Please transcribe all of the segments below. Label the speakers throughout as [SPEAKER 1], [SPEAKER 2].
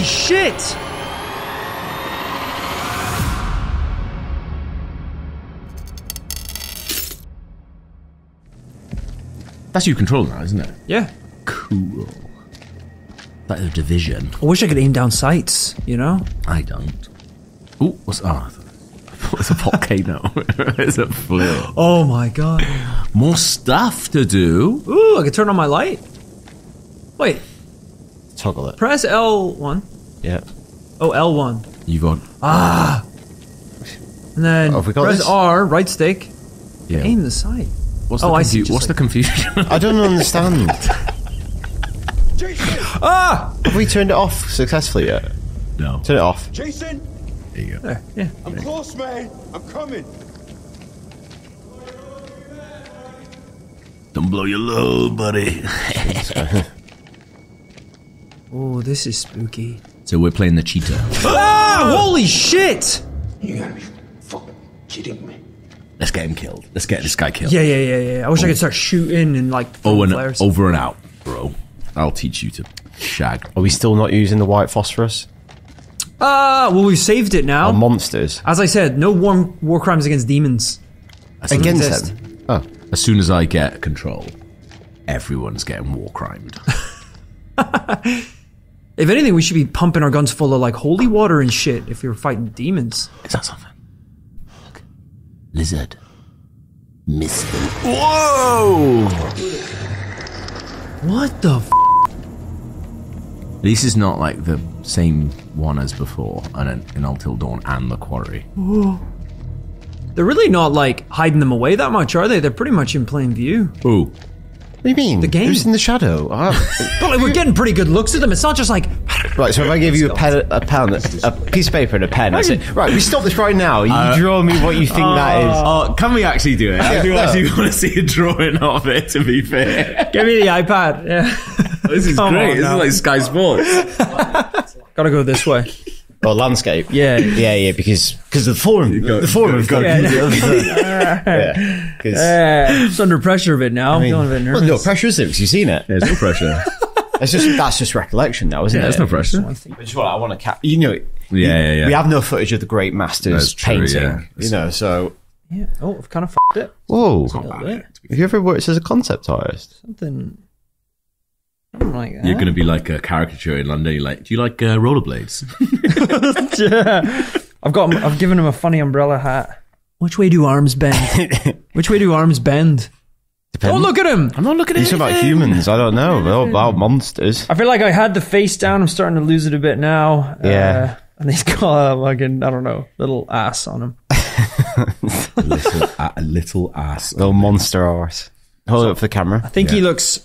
[SPEAKER 1] holy shit!
[SPEAKER 2] That's you control now, isn't it?
[SPEAKER 1] Yeah.
[SPEAKER 2] Cool. Like the division.
[SPEAKER 1] I wish I could aim down sights, you know?
[SPEAKER 2] I don't. Ooh, what's ah? It's a volcano. it's a flare.
[SPEAKER 1] Oh my god.
[SPEAKER 2] More stuff to do.
[SPEAKER 1] Ooh, I could turn on my light. Wait,
[SPEAKER 3] Toggle it.
[SPEAKER 1] press L1.
[SPEAKER 3] Yeah.
[SPEAKER 1] Oh, L1.
[SPEAKER 2] You got Ah!
[SPEAKER 1] And then
[SPEAKER 3] Oh, have we got
[SPEAKER 1] press
[SPEAKER 3] this?
[SPEAKER 1] R, right stick,
[SPEAKER 2] yeah.
[SPEAKER 1] aim the sight.
[SPEAKER 2] What's
[SPEAKER 1] Oh,
[SPEAKER 2] the
[SPEAKER 1] I see,
[SPEAKER 2] confu-
[SPEAKER 1] just
[SPEAKER 2] What's the confusion?
[SPEAKER 3] I don't understand.
[SPEAKER 1] Ah!
[SPEAKER 3] Have we turned it off successfully yet?
[SPEAKER 2] no.
[SPEAKER 3] Turn it off.
[SPEAKER 4] Jason,
[SPEAKER 2] There you go.
[SPEAKER 1] There, yeah.
[SPEAKER 4] I'm close, man. I'm coming.
[SPEAKER 2] Don't blow your load, buddy.
[SPEAKER 1] Oh, this is spooky.
[SPEAKER 2] So we're playing the cheetah.
[SPEAKER 1] Ah! Holy shit!
[SPEAKER 4] You gotta be fucking kidding me.
[SPEAKER 2] Let's get him killed. Let's get this guy killed.
[SPEAKER 1] Yeah, yeah, yeah, yeah. I wish I could start shooting and like
[SPEAKER 2] Oh, and
[SPEAKER 1] flares.
[SPEAKER 2] over and out, bro. I'll teach you to shag.
[SPEAKER 3] Are we still not using the white phosphorus
[SPEAKER 1] Ah, well, we've saved it now.
[SPEAKER 3] on monsters?
[SPEAKER 1] As I said, no war, war crimes against demons.
[SPEAKER 3] Against them? Oh.
[SPEAKER 2] As soon as I get control, everyone's getting war crimed.
[SPEAKER 1] If anything, we should be pumping our guns full of like holy water and shit if we were fighting demons.
[SPEAKER 2] Is that something? Look. Lizard. Missed them. Whoa!
[SPEAKER 1] What the f?
[SPEAKER 2] This is not like the same one as before, and in, Until Dawn and the Quarry.
[SPEAKER 1] They're really not like hiding them away that much, are they? They're pretty much in plain view.
[SPEAKER 2] Ooh.
[SPEAKER 3] What do you mean? The
[SPEAKER 1] game.
[SPEAKER 3] Who's in the shadow? Ah.
[SPEAKER 1] But like, we're getting pretty good looks at them. It's not just like
[SPEAKER 3] right, so if I give you a pen, a pen, a piece of paper and a pen, I say, right, we stop this right now. You draw me what you think that is.
[SPEAKER 2] Oh, can we actually do it? I do
[SPEAKER 3] no.
[SPEAKER 2] actually want to see a drawing of it, to be fair.
[SPEAKER 1] give me the iPad. Yeah,
[SPEAKER 2] This is
[SPEAKER 1] Come
[SPEAKER 2] great.
[SPEAKER 1] on
[SPEAKER 2] This is like Sky Sports.
[SPEAKER 1] gotta go this way.
[SPEAKER 3] Oh, landscape.
[SPEAKER 1] Yeah.
[SPEAKER 3] yeah, yeah. Because because the forum,
[SPEAKER 2] got-
[SPEAKER 3] the forum have got.
[SPEAKER 1] Yeah.
[SPEAKER 3] yeah, 'cause-
[SPEAKER 1] Uh, just under pressure a bit now. I'm
[SPEAKER 3] I mean,
[SPEAKER 1] feeling a bit
[SPEAKER 3] well, no pressure is it? because you've seen it.
[SPEAKER 2] There's no pressure.
[SPEAKER 3] It's just that's just recollection now, isn't
[SPEAKER 2] Yeah,
[SPEAKER 3] it?
[SPEAKER 2] there's no pressure.
[SPEAKER 3] Which is what I want to cap. You know,
[SPEAKER 2] Yeah, yeah, yeah.
[SPEAKER 3] We have no footage of the great masters
[SPEAKER 2] That's true,
[SPEAKER 3] painting.
[SPEAKER 2] yeah.
[SPEAKER 3] You know, so
[SPEAKER 1] Yeah. Oh, I've kind of f***ed it.
[SPEAKER 3] whoa.
[SPEAKER 1] A little bit.
[SPEAKER 3] Have you ever worked as a concept artist?
[SPEAKER 1] Something. Something like that.
[SPEAKER 2] You're going to be like a caricature in London. You're like, do you like uh, rollerblades?
[SPEAKER 1] yeah. I've got. I've given him a funny umbrella hat. Which way do arms bend? Which way do arms bend?
[SPEAKER 3] Depends.
[SPEAKER 1] Oh, look at him!
[SPEAKER 2] I'm not looking at
[SPEAKER 3] It's about humans. I don't know. Well, about monsters.
[SPEAKER 1] I feel like I had the face down. I'm starting to lose it a bit now.
[SPEAKER 3] Yeah.
[SPEAKER 1] Uh, and he's got a fucking, I don't know, little ass on him.
[SPEAKER 2] little, a little ass.
[SPEAKER 3] Little monster arse. Hold it up for the camera.
[SPEAKER 1] I think he looks.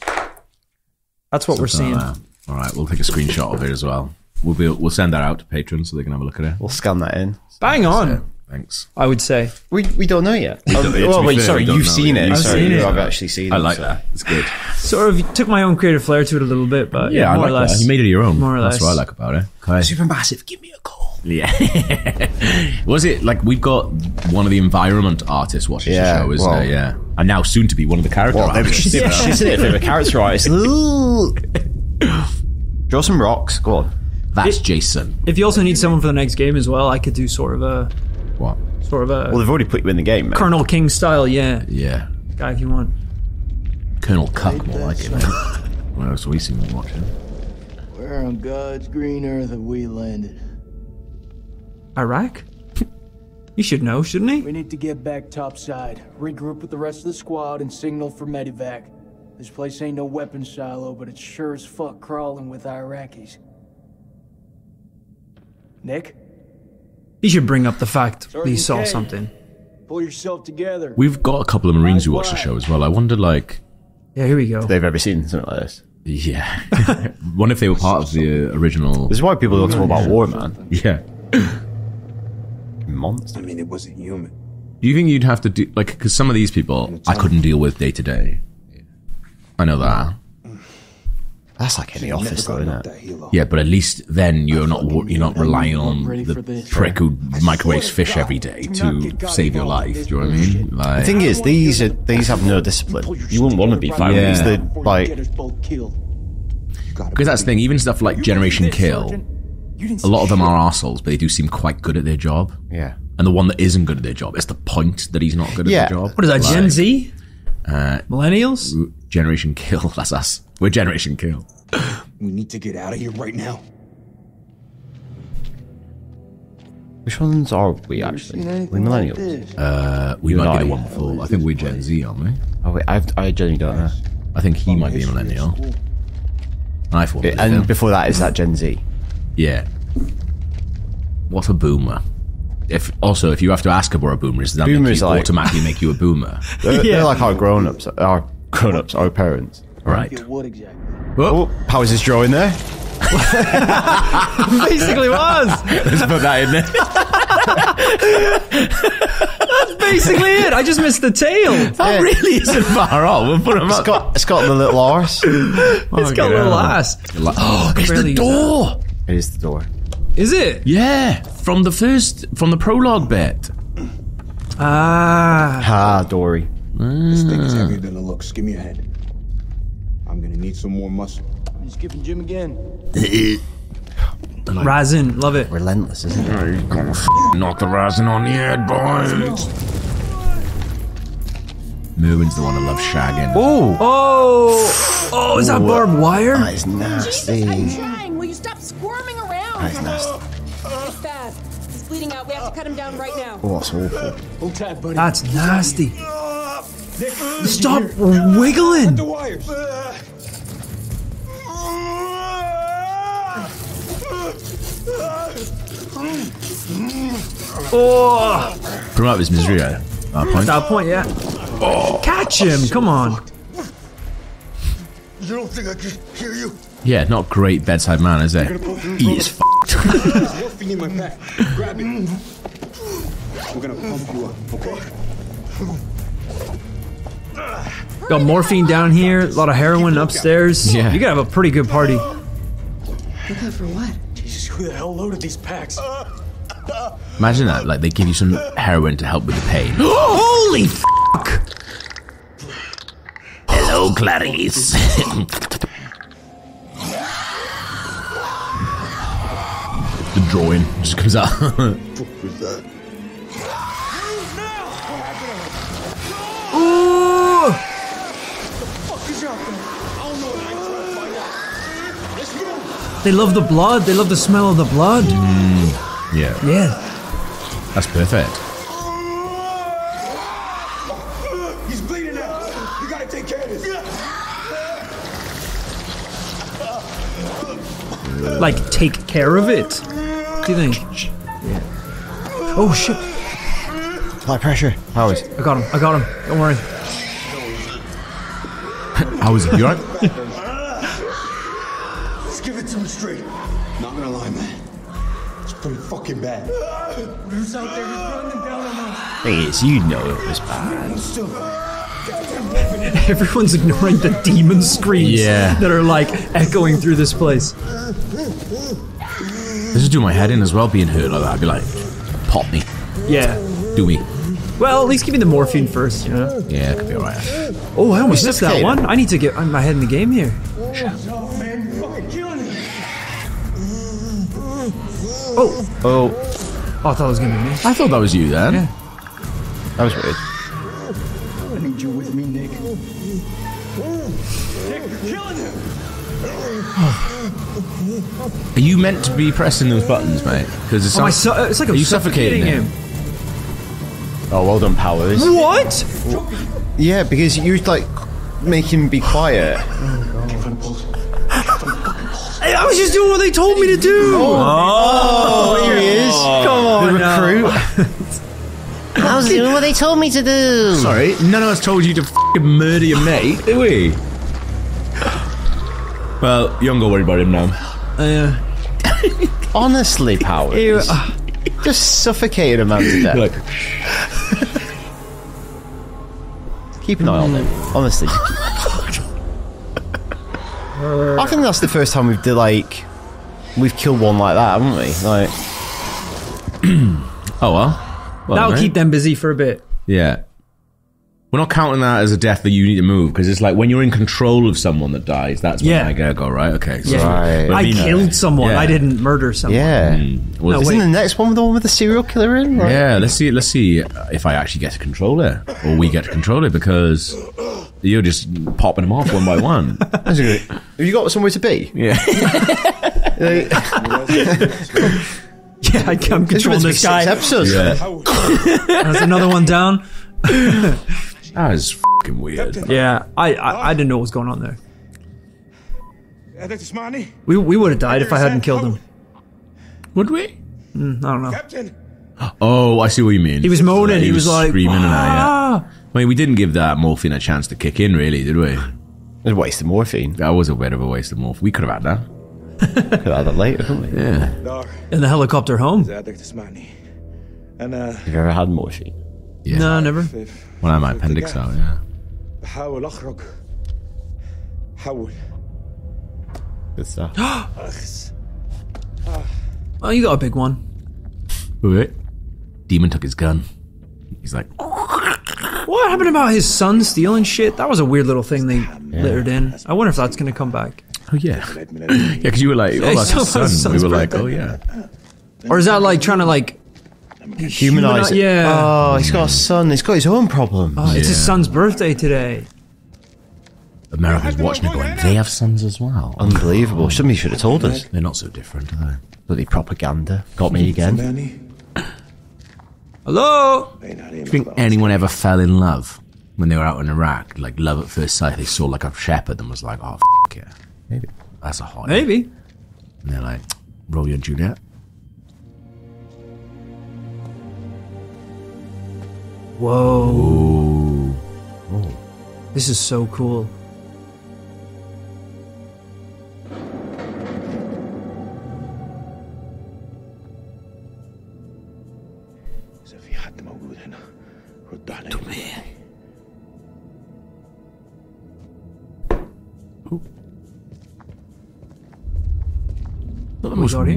[SPEAKER 1] That's what we're seeing.
[SPEAKER 2] Uh, all right, we'll take a screenshot of it as well. We'll be, we'll send that out to patrons so they can have a look at it.
[SPEAKER 3] We'll scan that in.
[SPEAKER 1] Bang on,
[SPEAKER 2] Yeah, thanks.
[SPEAKER 1] I would say.
[SPEAKER 3] We we don't know yet. Oh,
[SPEAKER 2] don't- yeah, um,
[SPEAKER 3] well, wait,
[SPEAKER 2] fair,
[SPEAKER 3] sorry,
[SPEAKER 2] we
[SPEAKER 3] you've seen it.
[SPEAKER 2] I've
[SPEAKER 3] sorry,
[SPEAKER 1] seen it.
[SPEAKER 3] I've actually seen
[SPEAKER 2] I
[SPEAKER 3] it.
[SPEAKER 2] like
[SPEAKER 3] so-
[SPEAKER 2] that. It's good.
[SPEAKER 1] Sort of took my own creative flair to it a little bit, but yeah,
[SPEAKER 2] Yeah, I
[SPEAKER 1] more
[SPEAKER 2] like
[SPEAKER 1] or less.
[SPEAKER 2] that. You made it your own.
[SPEAKER 1] More or less.
[SPEAKER 2] That's what I like about it. Okay.
[SPEAKER 3] Supermassive, give me a call.
[SPEAKER 2] Yeah. Was it like we've got one of the environment artists watching
[SPEAKER 3] Yeah,
[SPEAKER 2] the show, isn't
[SPEAKER 3] well-
[SPEAKER 2] there? Yeah. And now soon to be one of the character
[SPEAKER 3] Well,
[SPEAKER 2] artists.
[SPEAKER 3] she's, she's in it for the character artist. Draw some rocks. Go on.
[SPEAKER 2] That's Jason.
[SPEAKER 1] If you also need someone for the next game as well, I could do sort of a
[SPEAKER 2] What?
[SPEAKER 1] sort of a
[SPEAKER 3] Well, they've already put you in the game, mate.
[SPEAKER 1] Colonel King style, yeah,
[SPEAKER 2] Yeah.
[SPEAKER 1] guy if you want.
[SPEAKER 2] Colonel Cuck, more like it. what else have we seen watching?
[SPEAKER 5] Where on God's green earth have we landed?
[SPEAKER 1] Iraq? you should know, shouldn't he?
[SPEAKER 5] We need to get back topside, regroup with the rest of the squad, and signal for medevac. This place ain't no weapons silo, but it's sure as fuck crawling with Iraqis. Nick,
[SPEAKER 1] He should bring up the fact that he saw
[SPEAKER 5] K.
[SPEAKER 1] something.
[SPEAKER 5] pull yourself together.
[SPEAKER 2] We've got a couple of Marines who watch the show as well. I wonder, like,
[SPEAKER 1] Yeah, here we go.
[SPEAKER 3] They've ever seen something like this.
[SPEAKER 2] yeah. wonder if they were part of the uh, original.
[SPEAKER 3] This is why people don't talk about war, man.
[SPEAKER 2] Yeah.
[SPEAKER 3] Monster.
[SPEAKER 4] I mean, it wasn't human.
[SPEAKER 2] Do you think you'd have to do like because some of these people I couldn't deal with day to day. I know that.
[SPEAKER 3] That's like any office, though, isn't it?
[SPEAKER 2] Yeah, but at least then you're not you're not relying on the
[SPEAKER 5] for this.
[SPEAKER 2] prick who microwaves fish every day to save your life. Do you know what I mean? Like,
[SPEAKER 3] The thing is, these are these have no discipline. You wouldn't want to be fighting
[SPEAKER 2] Yeah.
[SPEAKER 3] these. They're like
[SPEAKER 5] get us both killed.
[SPEAKER 2] because that's the thing. Even stuff like Generation Kill, a lot of them are assholes, but they do seem quite good at their job.
[SPEAKER 3] Yeah.
[SPEAKER 2] And the one that isn't good at their job, it's the point that he's not good at
[SPEAKER 3] Yeah.
[SPEAKER 2] the job.
[SPEAKER 1] What is that? Gen Z?
[SPEAKER 2] Uh,
[SPEAKER 1] Millennials?
[SPEAKER 2] Generation Kill. That's us. We're Generation Kill.
[SPEAKER 4] We need to get out of here right now.
[SPEAKER 3] Which ones are we actually? We millennials.
[SPEAKER 2] Uh, we
[SPEAKER 3] You're
[SPEAKER 2] might be the one before. I think we're Gen Z, aren't we?
[SPEAKER 3] Oh wait, I, I genuinely don't know.
[SPEAKER 2] I think he might be a millennial. I thought,
[SPEAKER 3] And
[SPEAKER 2] him.
[SPEAKER 3] before that, is that Gen Z?
[SPEAKER 2] yeah. What a boomer! If also, if you have to ask about a boomer, does that make
[SPEAKER 3] Boomers
[SPEAKER 2] you
[SPEAKER 3] like-
[SPEAKER 2] automatically make you a boomer?
[SPEAKER 3] They're,
[SPEAKER 1] Yeah.
[SPEAKER 3] they're like our grown-ups, our grown-ups, our parents.
[SPEAKER 2] right.
[SPEAKER 5] Yeah, what exactly?
[SPEAKER 3] Oh, how is this drawing there?
[SPEAKER 1] Basically was.
[SPEAKER 2] Let's put that in there.
[SPEAKER 1] That's basically it. I just missed the tail.
[SPEAKER 2] That really isn't far off. We'll put him
[SPEAKER 3] It's
[SPEAKER 2] up.
[SPEAKER 3] got, it's got the little arse.
[SPEAKER 1] It's got a little ass.
[SPEAKER 2] oh, it's the door.
[SPEAKER 3] It is the door.
[SPEAKER 1] Is it?
[SPEAKER 2] Yeah, from the first, from the prologue bit.
[SPEAKER 1] Ah.
[SPEAKER 3] Ah, Dory.
[SPEAKER 4] This thing is heavier than it looks. Give me a hand. I'm gonna need some more muscle.
[SPEAKER 5] I'm skipping Jim again.
[SPEAKER 1] Razin. Love it.
[SPEAKER 3] Relentless, isn't it?
[SPEAKER 2] Knock the resin on the head, boys. Merwin's the one that loves shagging.
[SPEAKER 3] Oh,
[SPEAKER 1] Oh. Oh, is that barbed wire?
[SPEAKER 3] that is
[SPEAKER 6] Jesus, I'm
[SPEAKER 3] nasty.
[SPEAKER 6] trying. Will you stop squirming around?
[SPEAKER 3] That is nasty.
[SPEAKER 6] It's bad. He's bleeding out. We have to cut him down right now.
[SPEAKER 3] Oh, that's awful.
[SPEAKER 5] Hold tight, buddy.
[SPEAKER 1] That's nasty.
[SPEAKER 4] Nick,
[SPEAKER 1] Stop wiggling.
[SPEAKER 4] the wires.
[SPEAKER 1] Oh.
[SPEAKER 2] Put him out of his misery eh? at that point.
[SPEAKER 1] That point, yeah. Catch him. Come on.
[SPEAKER 4] You don't think I can hear you?
[SPEAKER 2] Yeah, not great bedside man, is it? He is fucked.
[SPEAKER 4] There's morphine in my pack. Grab it. We're gonna pump you up, okay?
[SPEAKER 1] Got morphine down here. A lot of heroin upstairs.
[SPEAKER 2] Yeah.
[SPEAKER 1] You gotta have a pretty good party.
[SPEAKER 6] Look out for what?
[SPEAKER 5] Jesus, who the hell loaded these packs?
[SPEAKER 2] Imagine that, like they give you some heroin to help with the pain.
[SPEAKER 1] Holy fuck!
[SPEAKER 2] Hello, Clarice. drawing just comes out.
[SPEAKER 1] Ooh. They love the blood. They love the smell of the blood. Hmm.
[SPEAKER 2] yeah,
[SPEAKER 1] Yeah.
[SPEAKER 2] that's perfect.
[SPEAKER 4] He's bleeding out. You gotta take care of this.
[SPEAKER 1] Like, take care of it. What do you think? Yeah. Oh shit!
[SPEAKER 3] High pressure. How is?
[SPEAKER 1] I got him. I got him. Don't worry.
[SPEAKER 2] How was it? You alright?
[SPEAKER 4] Let's give it to him straight. Not gonna lie, man. It's pretty fucking bad.
[SPEAKER 5] Who's out there? He's running down on us.
[SPEAKER 3] Yes, you know it was bad.
[SPEAKER 1] Everyone's ignoring the demon screams
[SPEAKER 2] Yeah.
[SPEAKER 1] that are like echoing through this place.
[SPEAKER 2] This is do my head in as well, being hurt like that. I'd be like, pop me,
[SPEAKER 1] Yeah.
[SPEAKER 2] do me.
[SPEAKER 1] Well, at least give me the morphine first, you know.
[SPEAKER 2] Yeah, it could be alright.
[SPEAKER 1] Oh, I almost missed that one. I need to get my head in the game here.
[SPEAKER 4] man, you're fucking killing me.
[SPEAKER 1] Oh,
[SPEAKER 3] Oh,
[SPEAKER 1] oh I thought it was gonna be me.
[SPEAKER 2] I thought that was you then.
[SPEAKER 1] Yeah.
[SPEAKER 3] that was weird.
[SPEAKER 5] I need you with me, Nick. Nick, you're killing him.
[SPEAKER 2] Are you meant to be pressing those buttons, mate? Because it's,
[SPEAKER 1] Oh, my
[SPEAKER 2] suff-
[SPEAKER 1] su- it's like
[SPEAKER 2] Are
[SPEAKER 1] I'm
[SPEAKER 2] you suffocating him?
[SPEAKER 3] Oh, well done, Powers.
[SPEAKER 1] What?
[SPEAKER 3] Yeah, because you like make him be quiet.
[SPEAKER 1] Hey, I was just doing what they told me to do.
[SPEAKER 3] Oh, oh. oh here he is.
[SPEAKER 1] Oh, Come on,
[SPEAKER 3] the
[SPEAKER 1] now.
[SPEAKER 3] recruit.
[SPEAKER 7] I was doing what they told me to do.
[SPEAKER 2] Sorry, none of us told you to fucking murder your mate, did we? Well, you don't go worry about him now.
[SPEAKER 1] Uh,
[SPEAKER 3] Honestly, Powers.
[SPEAKER 1] ew, uh,
[SPEAKER 3] Just suffocated a man to death.
[SPEAKER 2] Like,
[SPEAKER 3] Keep an eye on him. Honestly. I think that's the first time we've did like we've killed one like that, haven't we? Like
[SPEAKER 2] oh well. well
[SPEAKER 1] that'll
[SPEAKER 2] done,
[SPEAKER 1] keep them busy for a bit.
[SPEAKER 2] Yeah. We're not counting that as a death that you need to move because it's like when you're in control of someone that dies, that's when
[SPEAKER 1] Yeah.
[SPEAKER 2] I gotta go, right? Okay. So,
[SPEAKER 3] Right.
[SPEAKER 1] I
[SPEAKER 2] being-
[SPEAKER 1] killed someone.
[SPEAKER 2] Yeah.
[SPEAKER 1] I didn't murder someone.
[SPEAKER 3] Yeah. Hmm.
[SPEAKER 2] Well,
[SPEAKER 1] No,
[SPEAKER 3] Isn't
[SPEAKER 1] wait.
[SPEAKER 3] the next one the one with the serial killer in? Right?
[SPEAKER 2] Yeah, let's see. Let's see uh, if I actually get to control it, or we get to control it, because you're just popping them off one by one.
[SPEAKER 3] That's. Have you got somewhere to be?
[SPEAKER 2] Yeah,
[SPEAKER 1] Yeah, I, I'm
[SPEAKER 3] It's
[SPEAKER 1] controlling
[SPEAKER 3] meant
[SPEAKER 1] this guy.
[SPEAKER 3] Six episodes.
[SPEAKER 2] yeah.
[SPEAKER 1] There's another one down.
[SPEAKER 2] That is fucking weird.
[SPEAKER 1] Yeah, I, I, I didn't know what was going on there. We, we would have died if I hadn't killed him.
[SPEAKER 2] Would we?
[SPEAKER 1] Mm, I don't know.
[SPEAKER 4] Captain.
[SPEAKER 2] Oh, I see what you mean.
[SPEAKER 1] He was moaning. He, he was, was, like
[SPEAKER 2] screaming ah! and
[SPEAKER 1] I.
[SPEAKER 2] I mean, we didn't give that morphine a chance to kick in, really, did we?
[SPEAKER 3] It was a waste of morphine.
[SPEAKER 2] That was a bit of a waste of morphine. We could have had that.
[SPEAKER 3] could have had that later, couldn't we?
[SPEAKER 2] Yeah.
[SPEAKER 1] In the helicopter home.
[SPEAKER 3] Have you ever had morphine?
[SPEAKER 2] Yeah.
[SPEAKER 1] No, never
[SPEAKER 4] في-
[SPEAKER 2] When I had my appendix out, yeah.
[SPEAKER 4] بحاول أخرج حول
[SPEAKER 3] Good stuff.
[SPEAKER 4] أخس
[SPEAKER 1] Oh, you got a big one.
[SPEAKER 2] Wait. Demon took his gun. He's like,
[SPEAKER 1] What happened about his son stealing shit? That was a weird little thing they littered in. I wonder if that's gonna come back.
[SPEAKER 2] oh yeah,
[SPEAKER 4] بعد من الدنيا.
[SPEAKER 2] yeah, because you were like, oh,
[SPEAKER 1] Hey,
[SPEAKER 2] that's his
[SPEAKER 1] so-
[SPEAKER 2] son. We
[SPEAKER 1] son's
[SPEAKER 2] were like,
[SPEAKER 1] birthday.
[SPEAKER 2] oh yeah.
[SPEAKER 1] Or is that like trying to like
[SPEAKER 3] humanize it.
[SPEAKER 1] Yeah.
[SPEAKER 3] Oh, he's got a son. He's got his own problems.
[SPEAKER 1] Oh, it's his son's birthday today.
[SPEAKER 2] Americans watching it going, they have sons as well.
[SPEAKER 3] Unbelievable. Somebody should have told us.
[SPEAKER 2] They're not so different, are they?
[SPEAKER 3] Bloody propaganda. Got me again.
[SPEAKER 1] Hello?
[SPEAKER 2] Do you think anyone ever fell in love when they were out in Iraq? Like, love at first sight. They saw, like, a shepherd and was like, oh, yeah. Maybe. That's a hot.
[SPEAKER 1] Maybe.
[SPEAKER 2] And they're like, Romeo and Juliet.
[SPEAKER 1] Whoa. Ooh. Ooh. This is so cool.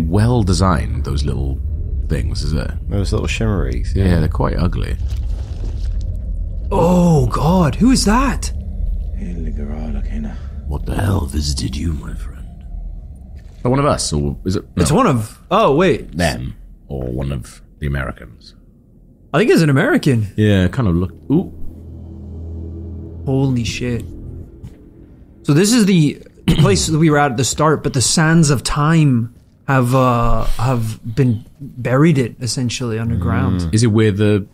[SPEAKER 2] well designed, those little things, is it?
[SPEAKER 3] Those little shimmeries,
[SPEAKER 2] yeah. yeah. they're quite ugly.
[SPEAKER 1] Oh, God, who is that?
[SPEAKER 2] What the hell visited you, my friend? Oh, one of us, or is it? No.
[SPEAKER 1] It's one of. Oh, wait.
[SPEAKER 2] Them, or one of the Americans.
[SPEAKER 1] I think it's an American.
[SPEAKER 2] Yeah, kind of look. Ooh.
[SPEAKER 1] Holy shit. So, this is the place that we were at at the start, but the sands of time have uh, have been buried it essentially underground. Mm.
[SPEAKER 2] Is it where the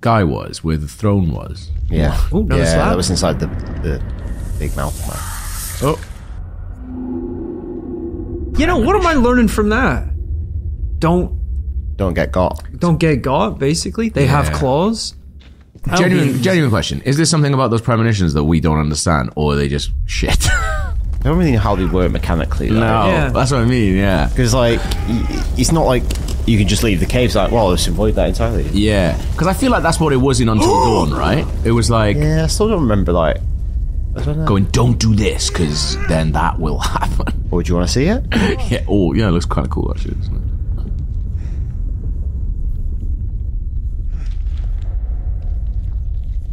[SPEAKER 2] guy was, where the throne was?
[SPEAKER 3] Yeah.
[SPEAKER 1] Ooh, another
[SPEAKER 3] yeah,
[SPEAKER 1] slab.
[SPEAKER 3] that was inside the, the big mouth man.
[SPEAKER 2] Oh,
[SPEAKER 1] You know, what am I learning from that? Don't
[SPEAKER 3] Don't get got.
[SPEAKER 1] don't get got, basically. They have claws.
[SPEAKER 2] Genuine,
[SPEAKER 1] think-
[SPEAKER 2] genuine question: Is there something about those premonitions that we don't understand, or are they just shit?
[SPEAKER 3] I don't really know how they work mechanically. Though.
[SPEAKER 1] Yeah.
[SPEAKER 2] that's what I mean. Yeah,
[SPEAKER 3] Because, like, it's not like you can just leave the caves like, well, let's avoid that entirely.
[SPEAKER 2] yeah. Because I feel like that's what it was in Until Dawn, right? It was like
[SPEAKER 3] Yeah, I still don't remember, like, I don't know.
[SPEAKER 2] going, "Don't do this," because then that will happen.
[SPEAKER 3] Or do you want to see it?
[SPEAKER 2] yeah. Oh, yeah. It looks kind of cool, actually, doesn't it?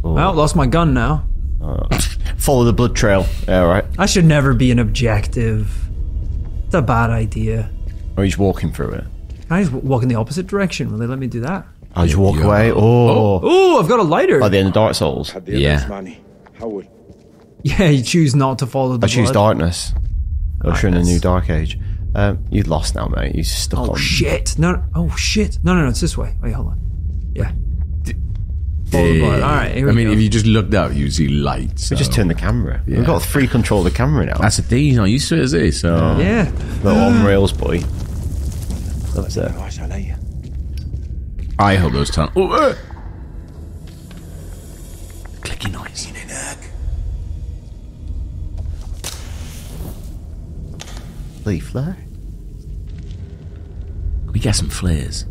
[SPEAKER 2] Oh.
[SPEAKER 1] Well, lost my gun now. Oh.
[SPEAKER 3] Follow the blood trail. Yeah, right.
[SPEAKER 1] I should never be an objective. It's a bad idea.
[SPEAKER 3] Or he's walking through it.
[SPEAKER 1] I just walk in the opposite direction? Will they let me do that?
[SPEAKER 3] Oh, I just walk away. Oh.
[SPEAKER 1] oh, oh, I've got a lighter.
[SPEAKER 3] By the end of Dark Souls.
[SPEAKER 2] Yeah.
[SPEAKER 1] Yeah, you choose not to follow the
[SPEAKER 3] I choose
[SPEAKER 1] blood.
[SPEAKER 3] darkness. Ushering a new dark age. Um, you lost now, mate. You stuck
[SPEAKER 1] oh,
[SPEAKER 3] on.
[SPEAKER 1] shit! No, no, oh shit! No, no, no. It's this way. Wait, hold on. Yeah. D- All right. Here we
[SPEAKER 2] I mean,
[SPEAKER 1] go.
[SPEAKER 2] if you just looked out, you'd see lights. So.
[SPEAKER 3] We just turn the camera. Yeah. We've got free control of the camera now.
[SPEAKER 2] That's the thing. He's not used to it, is he? So
[SPEAKER 1] yeah.
[SPEAKER 3] The on ah. rails boy. It.
[SPEAKER 2] I hope those tunnels. Oh, uh! Clicky noise.
[SPEAKER 3] Leaf flare?
[SPEAKER 2] We get some flares.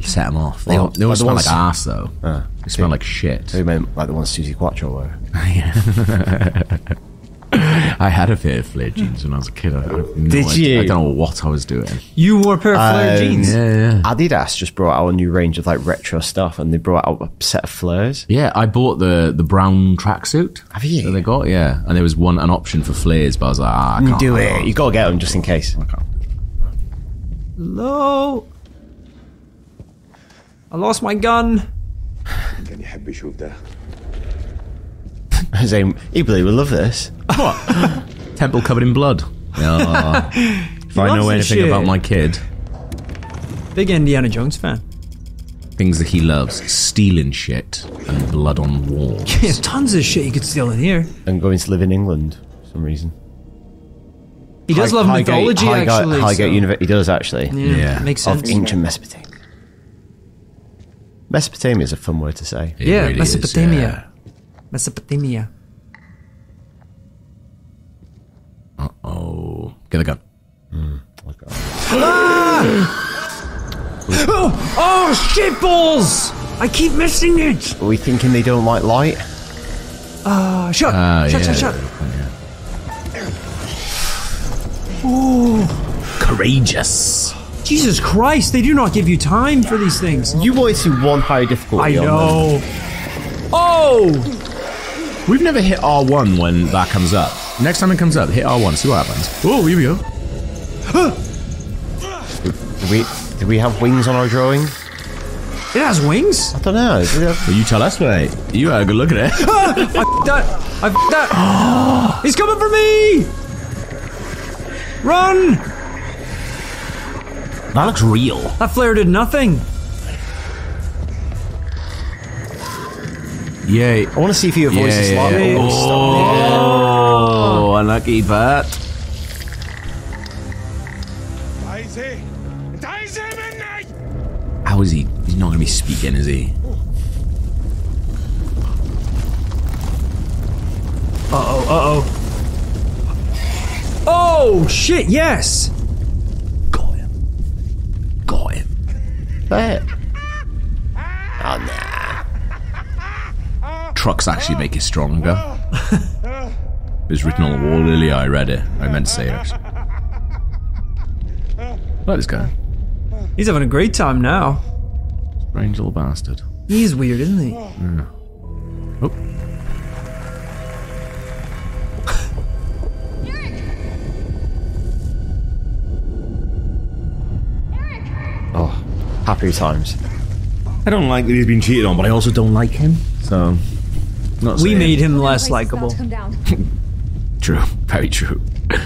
[SPEAKER 2] Set them off. They,
[SPEAKER 3] well,
[SPEAKER 2] all, they
[SPEAKER 3] all
[SPEAKER 2] smell like ass though.
[SPEAKER 3] Uh,
[SPEAKER 2] they smell like shit.
[SPEAKER 3] Who meant like the ones Suzi Quatro were?
[SPEAKER 2] yeah. I had a pair of flared jeans when I was a kid. I, I no
[SPEAKER 3] Did
[SPEAKER 2] idea-
[SPEAKER 3] you?
[SPEAKER 2] I don't know what I was doing.
[SPEAKER 1] You wore a pair of flared
[SPEAKER 3] Um,
[SPEAKER 1] jeans.
[SPEAKER 2] Yeah, yeah.
[SPEAKER 3] Adidas just brought out a new range of like retro stuff, and they brought out a set of flares.
[SPEAKER 2] Yeah, I bought the the brown tracksuit.
[SPEAKER 3] Have you?
[SPEAKER 2] That they got, yeah. And there was one an option for flares, but I was like, ah, I can't
[SPEAKER 3] Do it.
[SPEAKER 2] can't.
[SPEAKER 3] You gotta get them just in case.
[SPEAKER 1] Hello. I lost my gun.
[SPEAKER 4] I
[SPEAKER 3] you probably will love this. What?
[SPEAKER 2] Temple covered in blood. Oh. if I know anything
[SPEAKER 1] shit.
[SPEAKER 2] about my kid,
[SPEAKER 1] Big Indiana Jones fan.
[SPEAKER 2] things that he loves, stealing shit and blood on walls.
[SPEAKER 1] There's tons of shit you could steal in here.
[SPEAKER 3] I'm going to live in England for some reason.
[SPEAKER 1] He does love
[SPEAKER 3] Highgate-
[SPEAKER 1] mythology,
[SPEAKER 3] Highgate,
[SPEAKER 1] actually.
[SPEAKER 3] Highgate
[SPEAKER 1] so-
[SPEAKER 3] University. He does actually.
[SPEAKER 1] Yeah,
[SPEAKER 2] Yeah.
[SPEAKER 1] makes sense.
[SPEAKER 3] Of ancient Mesopotamia. Mesopotamia is a fun word to say.
[SPEAKER 2] It
[SPEAKER 1] yeah,
[SPEAKER 2] really is,
[SPEAKER 1] Mesopotamia
[SPEAKER 2] yeah.
[SPEAKER 1] Mesopotamia.
[SPEAKER 2] Oh, get a gun.
[SPEAKER 1] Oh, oh, shit balls! I keep missing it.
[SPEAKER 3] Are we thinking they don't like light?
[SPEAKER 1] Uh, shut,
[SPEAKER 2] Ah,
[SPEAKER 1] shut,
[SPEAKER 2] yeah.
[SPEAKER 1] shut, shut.
[SPEAKER 2] Courageous.
[SPEAKER 1] Jesus Christ, they do not give you time for these things.
[SPEAKER 3] You wanted to one high difficulty.
[SPEAKER 1] I know. Oh,
[SPEAKER 2] We've never hit R1 when that comes up. Next time it comes up, hit R1, see what happens. Oh, here we go.
[SPEAKER 3] Do we, do we have wings on our drawing?
[SPEAKER 1] it has wings.
[SPEAKER 3] I don't know. Do we have-
[SPEAKER 2] Well, you tell us, mate. You had a good look at it.
[SPEAKER 1] Ah, I f- that. I f- that. He's coming for me. Run!
[SPEAKER 2] that looks real.
[SPEAKER 1] That flare did nothing.
[SPEAKER 2] Yay.
[SPEAKER 3] I want to see if he avoids
[SPEAKER 2] yeah, the
[SPEAKER 3] slot.
[SPEAKER 2] Yeah.
[SPEAKER 3] Oh,
[SPEAKER 2] oh, unlucky bat. How is he? He's not going to be speaking, is he?
[SPEAKER 1] Uh-oh, uh-oh. Oh, shit, yes!
[SPEAKER 2] Got him. Got him.
[SPEAKER 3] But... Oh, no.
[SPEAKER 2] Trucks actually make it stronger. it was written on the wall earlier. I read it. I meant to say it. Actually. Look at this guy.
[SPEAKER 1] He's having a great time now.
[SPEAKER 2] Strange little bastard.
[SPEAKER 1] He's weird, isn't he?
[SPEAKER 2] Oh.
[SPEAKER 3] Oh, happy times.
[SPEAKER 2] I don't like that he's been cheated on, but I also don't like him. So, not
[SPEAKER 1] We
[SPEAKER 2] saying.
[SPEAKER 1] made him less
[SPEAKER 6] Place is about
[SPEAKER 1] likable.
[SPEAKER 6] come down.
[SPEAKER 2] True. Very true.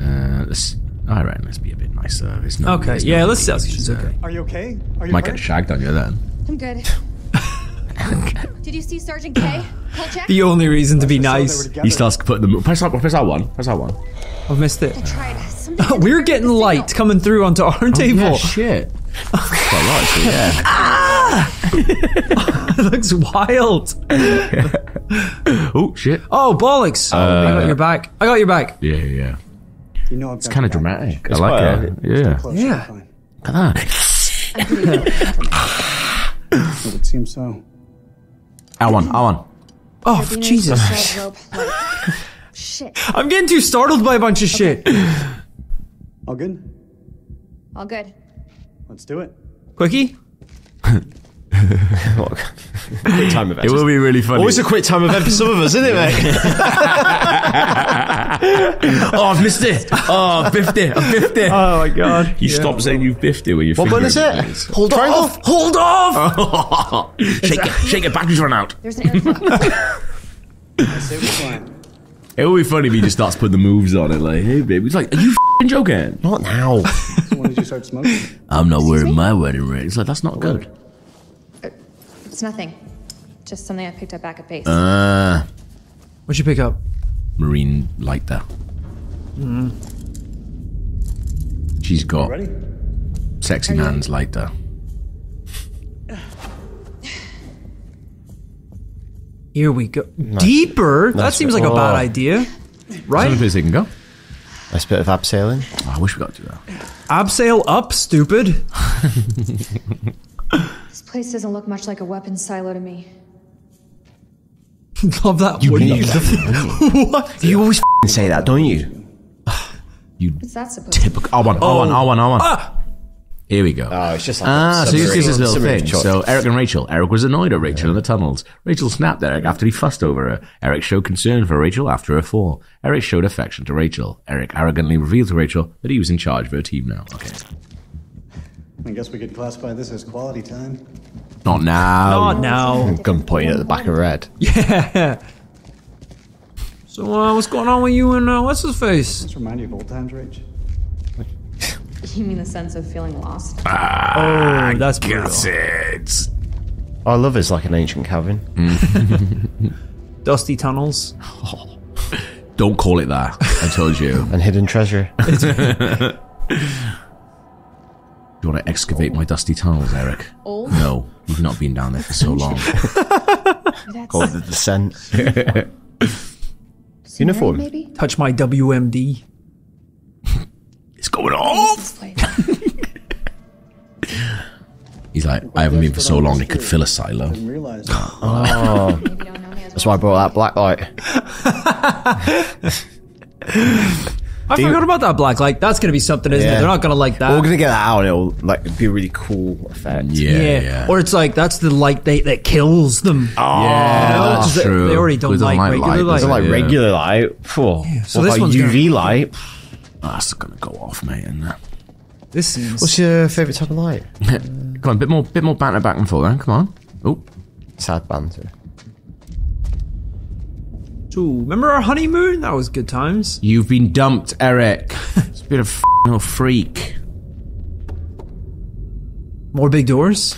[SPEAKER 2] Uh, let's. All right, let's be a bit nicer. It's not,
[SPEAKER 1] Okay,
[SPEAKER 2] it's
[SPEAKER 1] yeah,
[SPEAKER 2] not
[SPEAKER 1] let's
[SPEAKER 2] really
[SPEAKER 1] see. She's
[SPEAKER 2] easy.
[SPEAKER 1] okay.
[SPEAKER 4] Are you okay? Are you
[SPEAKER 2] Might
[SPEAKER 4] hurt?
[SPEAKER 2] get shagged on you then.
[SPEAKER 6] I'm good. Did you see Sergeant Kay?
[SPEAKER 1] The only reason to be
[SPEAKER 4] So they were
[SPEAKER 1] nice.
[SPEAKER 2] He starts putting them. Press that. Press that one. Press that one.
[SPEAKER 1] I've missed it.
[SPEAKER 6] I tried. Something didn't
[SPEAKER 1] We're getting light coming through onto our table.
[SPEAKER 2] Yeah, shit. Quite right, so yeah.
[SPEAKER 1] it looks wild.
[SPEAKER 2] Oh shit.
[SPEAKER 1] Oh bollocks! Uh, I got your back. I got your back.
[SPEAKER 2] Yeah, yeah.
[SPEAKER 4] You know I've
[SPEAKER 2] It's kind of dramatic. I like
[SPEAKER 3] quite
[SPEAKER 2] it. Yeah.
[SPEAKER 4] Close,
[SPEAKER 1] Yeah.
[SPEAKER 4] Fine.
[SPEAKER 2] Look at that.
[SPEAKER 4] It would seem so.
[SPEAKER 2] I won. I won.
[SPEAKER 1] Oh
[SPEAKER 6] Being
[SPEAKER 1] Jesus!
[SPEAKER 6] a rope, like- Shit.
[SPEAKER 1] I'm getting too startled by a bunch of shit.
[SPEAKER 4] All good?
[SPEAKER 6] All good.
[SPEAKER 4] Let's do it.
[SPEAKER 1] Quickie.
[SPEAKER 3] Quick time event.
[SPEAKER 2] It will be really funny.
[SPEAKER 3] Always a quick time event for some of us, isn't it, mate?
[SPEAKER 2] oh, I've missed it. Oh, I've biffed it. I've biffed it.
[SPEAKER 1] Oh my god!
[SPEAKER 2] you stop saying you've biffed it with your
[SPEAKER 3] what
[SPEAKER 2] finger
[SPEAKER 3] button is it?
[SPEAKER 2] place.
[SPEAKER 3] Hold off.
[SPEAKER 1] Hold off!
[SPEAKER 2] shake it. Shake it. Batteries run out.
[SPEAKER 6] There's an airflow.
[SPEAKER 4] Let's save the plan.
[SPEAKER 2] It will be funny if he just starts putting the moves on it. Like, hey, babe. He's like, are you fing joking?
[SPEAKER 3] Not now.
[SPEAKER 4] So when did you start smoking?
[SPEAKER 2] I'm not wearing
[SPEAKER 6] me?
[SPEAKER 2] my wedding ring. It's like, that's not oh, good.
[SPEAKER 6] It's nothing. Just something I picked up back at base.
[SPEAKER 2] Uh,
[SPEAKER 1] What'd you pick up?
[SPEAKER 2] marine lighter. She's got
[SPEAKER 4] Ready?
[SPEAKER 2] sexy man's lighter.
[SPEAKER 1] Here we go. Deeper? that seems
[SPEAKER 3] bit.
[SPEAKER 1] like a bad
[SPEAKER 3] Oh.
[SPEAKER 1] idea.
[SPEAKER 2] Right.
[SPEAKER 1] Right?
[SPEAKER 2] place they can go.
[SPEAKER 3] Nice bit of abseiling.
[SPEAKER 2] Oh, I wish we got to do that.
[SPEAKER 1] Abseil up, stupid.
[SPEAKER 6] This place doesn't look much like a weapons silo to me.
[SPEAKER 1] Love that.
[SPEAKER 3] You
[SPEAKER 1] What do
[SPEAKER 3] love
[SPEAKER 1] you-
[SPEAKER 3] the
[SPEAKER 1] what?
[SPEAKER 3] You always f***ing say that, don't you?
[SPEAKER 2] You
[SPEAKER 6] What's that supposed
[SPEAKER 2] typical. I want, I want, I want, I want.
[SPEAKER 1] Ah!
[SPEAKER 2] Here we go.
[SPEAKER 3] Oh, it's just like
[SPEAKER 2] Ah, so here's
[SPEAKER 3] summary-
[SPEAKER 2] this little thing.
[SPEAKER 3] choice.
[SPEAKER 2] So Eric and Rachel. Eric was annoyed at Rachel in the tunnels. Rachel snapped Eric after he fussed over her. Eric showed concern for Rachel after her fall. Eric showed affection to Rachel. Eric arrogantly revealed to Rachel that he was in charge of her team now. Okay.
[SPEAKER 4] I guess we could classify this as quality time.
[SPEAKER 2] Not now.
[SPEAKER 1] Not now.
[SPEAKER 3] gun pointing at the back of her head.
[SPEAKER 1] Yeah. So uh, what's going on with you and uh, what's his face?
[SPEAKER 4] This remind you of old times, Rach?
[SPEAKER 6] You mean the sense of feeling lost?
[SPEAKER 1] Oh, that's brutal.
[SPEAKER 2] It.
[SPEAKER 3] I love it's like an ancient cabin.
[SPEAKER 1] Dusty tunnels.
[SPEAKER 2] Don't call it that. I told you.
[SPEAKER 3] And hidden treasure.
[SPEAKER 2] Do you want to excavate my dusty tunnels, Eric?
[SPEAKER 6] Old?
[SPEAKER 2] No, you've not been down there for so long.
[SPEAKER 6] That's
[SPEAKER 3] Called the descent.
[SPEAKER 6] Sumerian,
[SPEAKER 3] cuneiform.
[SPEAKER 6] maybe?
[SPEAKER 1] Touch my WMD.
[SPEAKER 2] it's going off. He's like, I haven't been for so long. It could fill a silo.
[SPEAKER 4] Realize.
[SPEAKER 3] Oh,
[SPEAKER 6] Maybe don't know me as
[SPEAKER 3] that's why I brought that black light.
[SPEAKER 1] I forgot about that black light. That's gonna be something, isn't it? They're not gonna like that.
[SPEAKER 3] We're gonna get that out, and it'll like be a really cool effect.
[SPEAKER 2] Yeah,
[SPEAKER 1] yeah.
[SPEAKER 2] yeah.
[SPEAKER 1] Or it's like that's the light they, that kills them.
[SPEAKER 3] Oh,
[SPEAKER 2] yeah,
[SPEAKER 1] know,
[SPEAKER 2] that's
[SPEAKER 1] 'cause they-
[SPEAKER 2] true.
[SPEAKER 1] they already don't
[SPEAKER 2] They
[SPEAKER 1] like regular light.
[SPEAKER 3] It's like
[SPEAKER 2] Yeah.
[SPEAKER 3] regular light. Phew.
[SPEAKER 1] so
[SPEAKER 3] What
[SPEAKER 1] this
[SPEAKER 3] about
[SPEAKER 1] one's
[SPEAKER 3] UV
[SPEAKER 1] gonna-
[SPEAKER 3] light.
[SPEAKER 2] Oh, that's gonna go off, mate. Isn't it?
[SPEAKER 1] This seems.
[SPEAKER 3] What's your favourite type of light?
[SPEAKER 2] Come on, bit more, bit more banter back and forth. Then, come on. Oh,
[SPEAKER 3] Sad banter.
[SPEAKER 1] Ooh, remember our honeymoon? That was good times.
[SPEAKER 2] you've been dumped, Eric. It's a bit of f- little freak.
[SPEAKER 1] More big doors.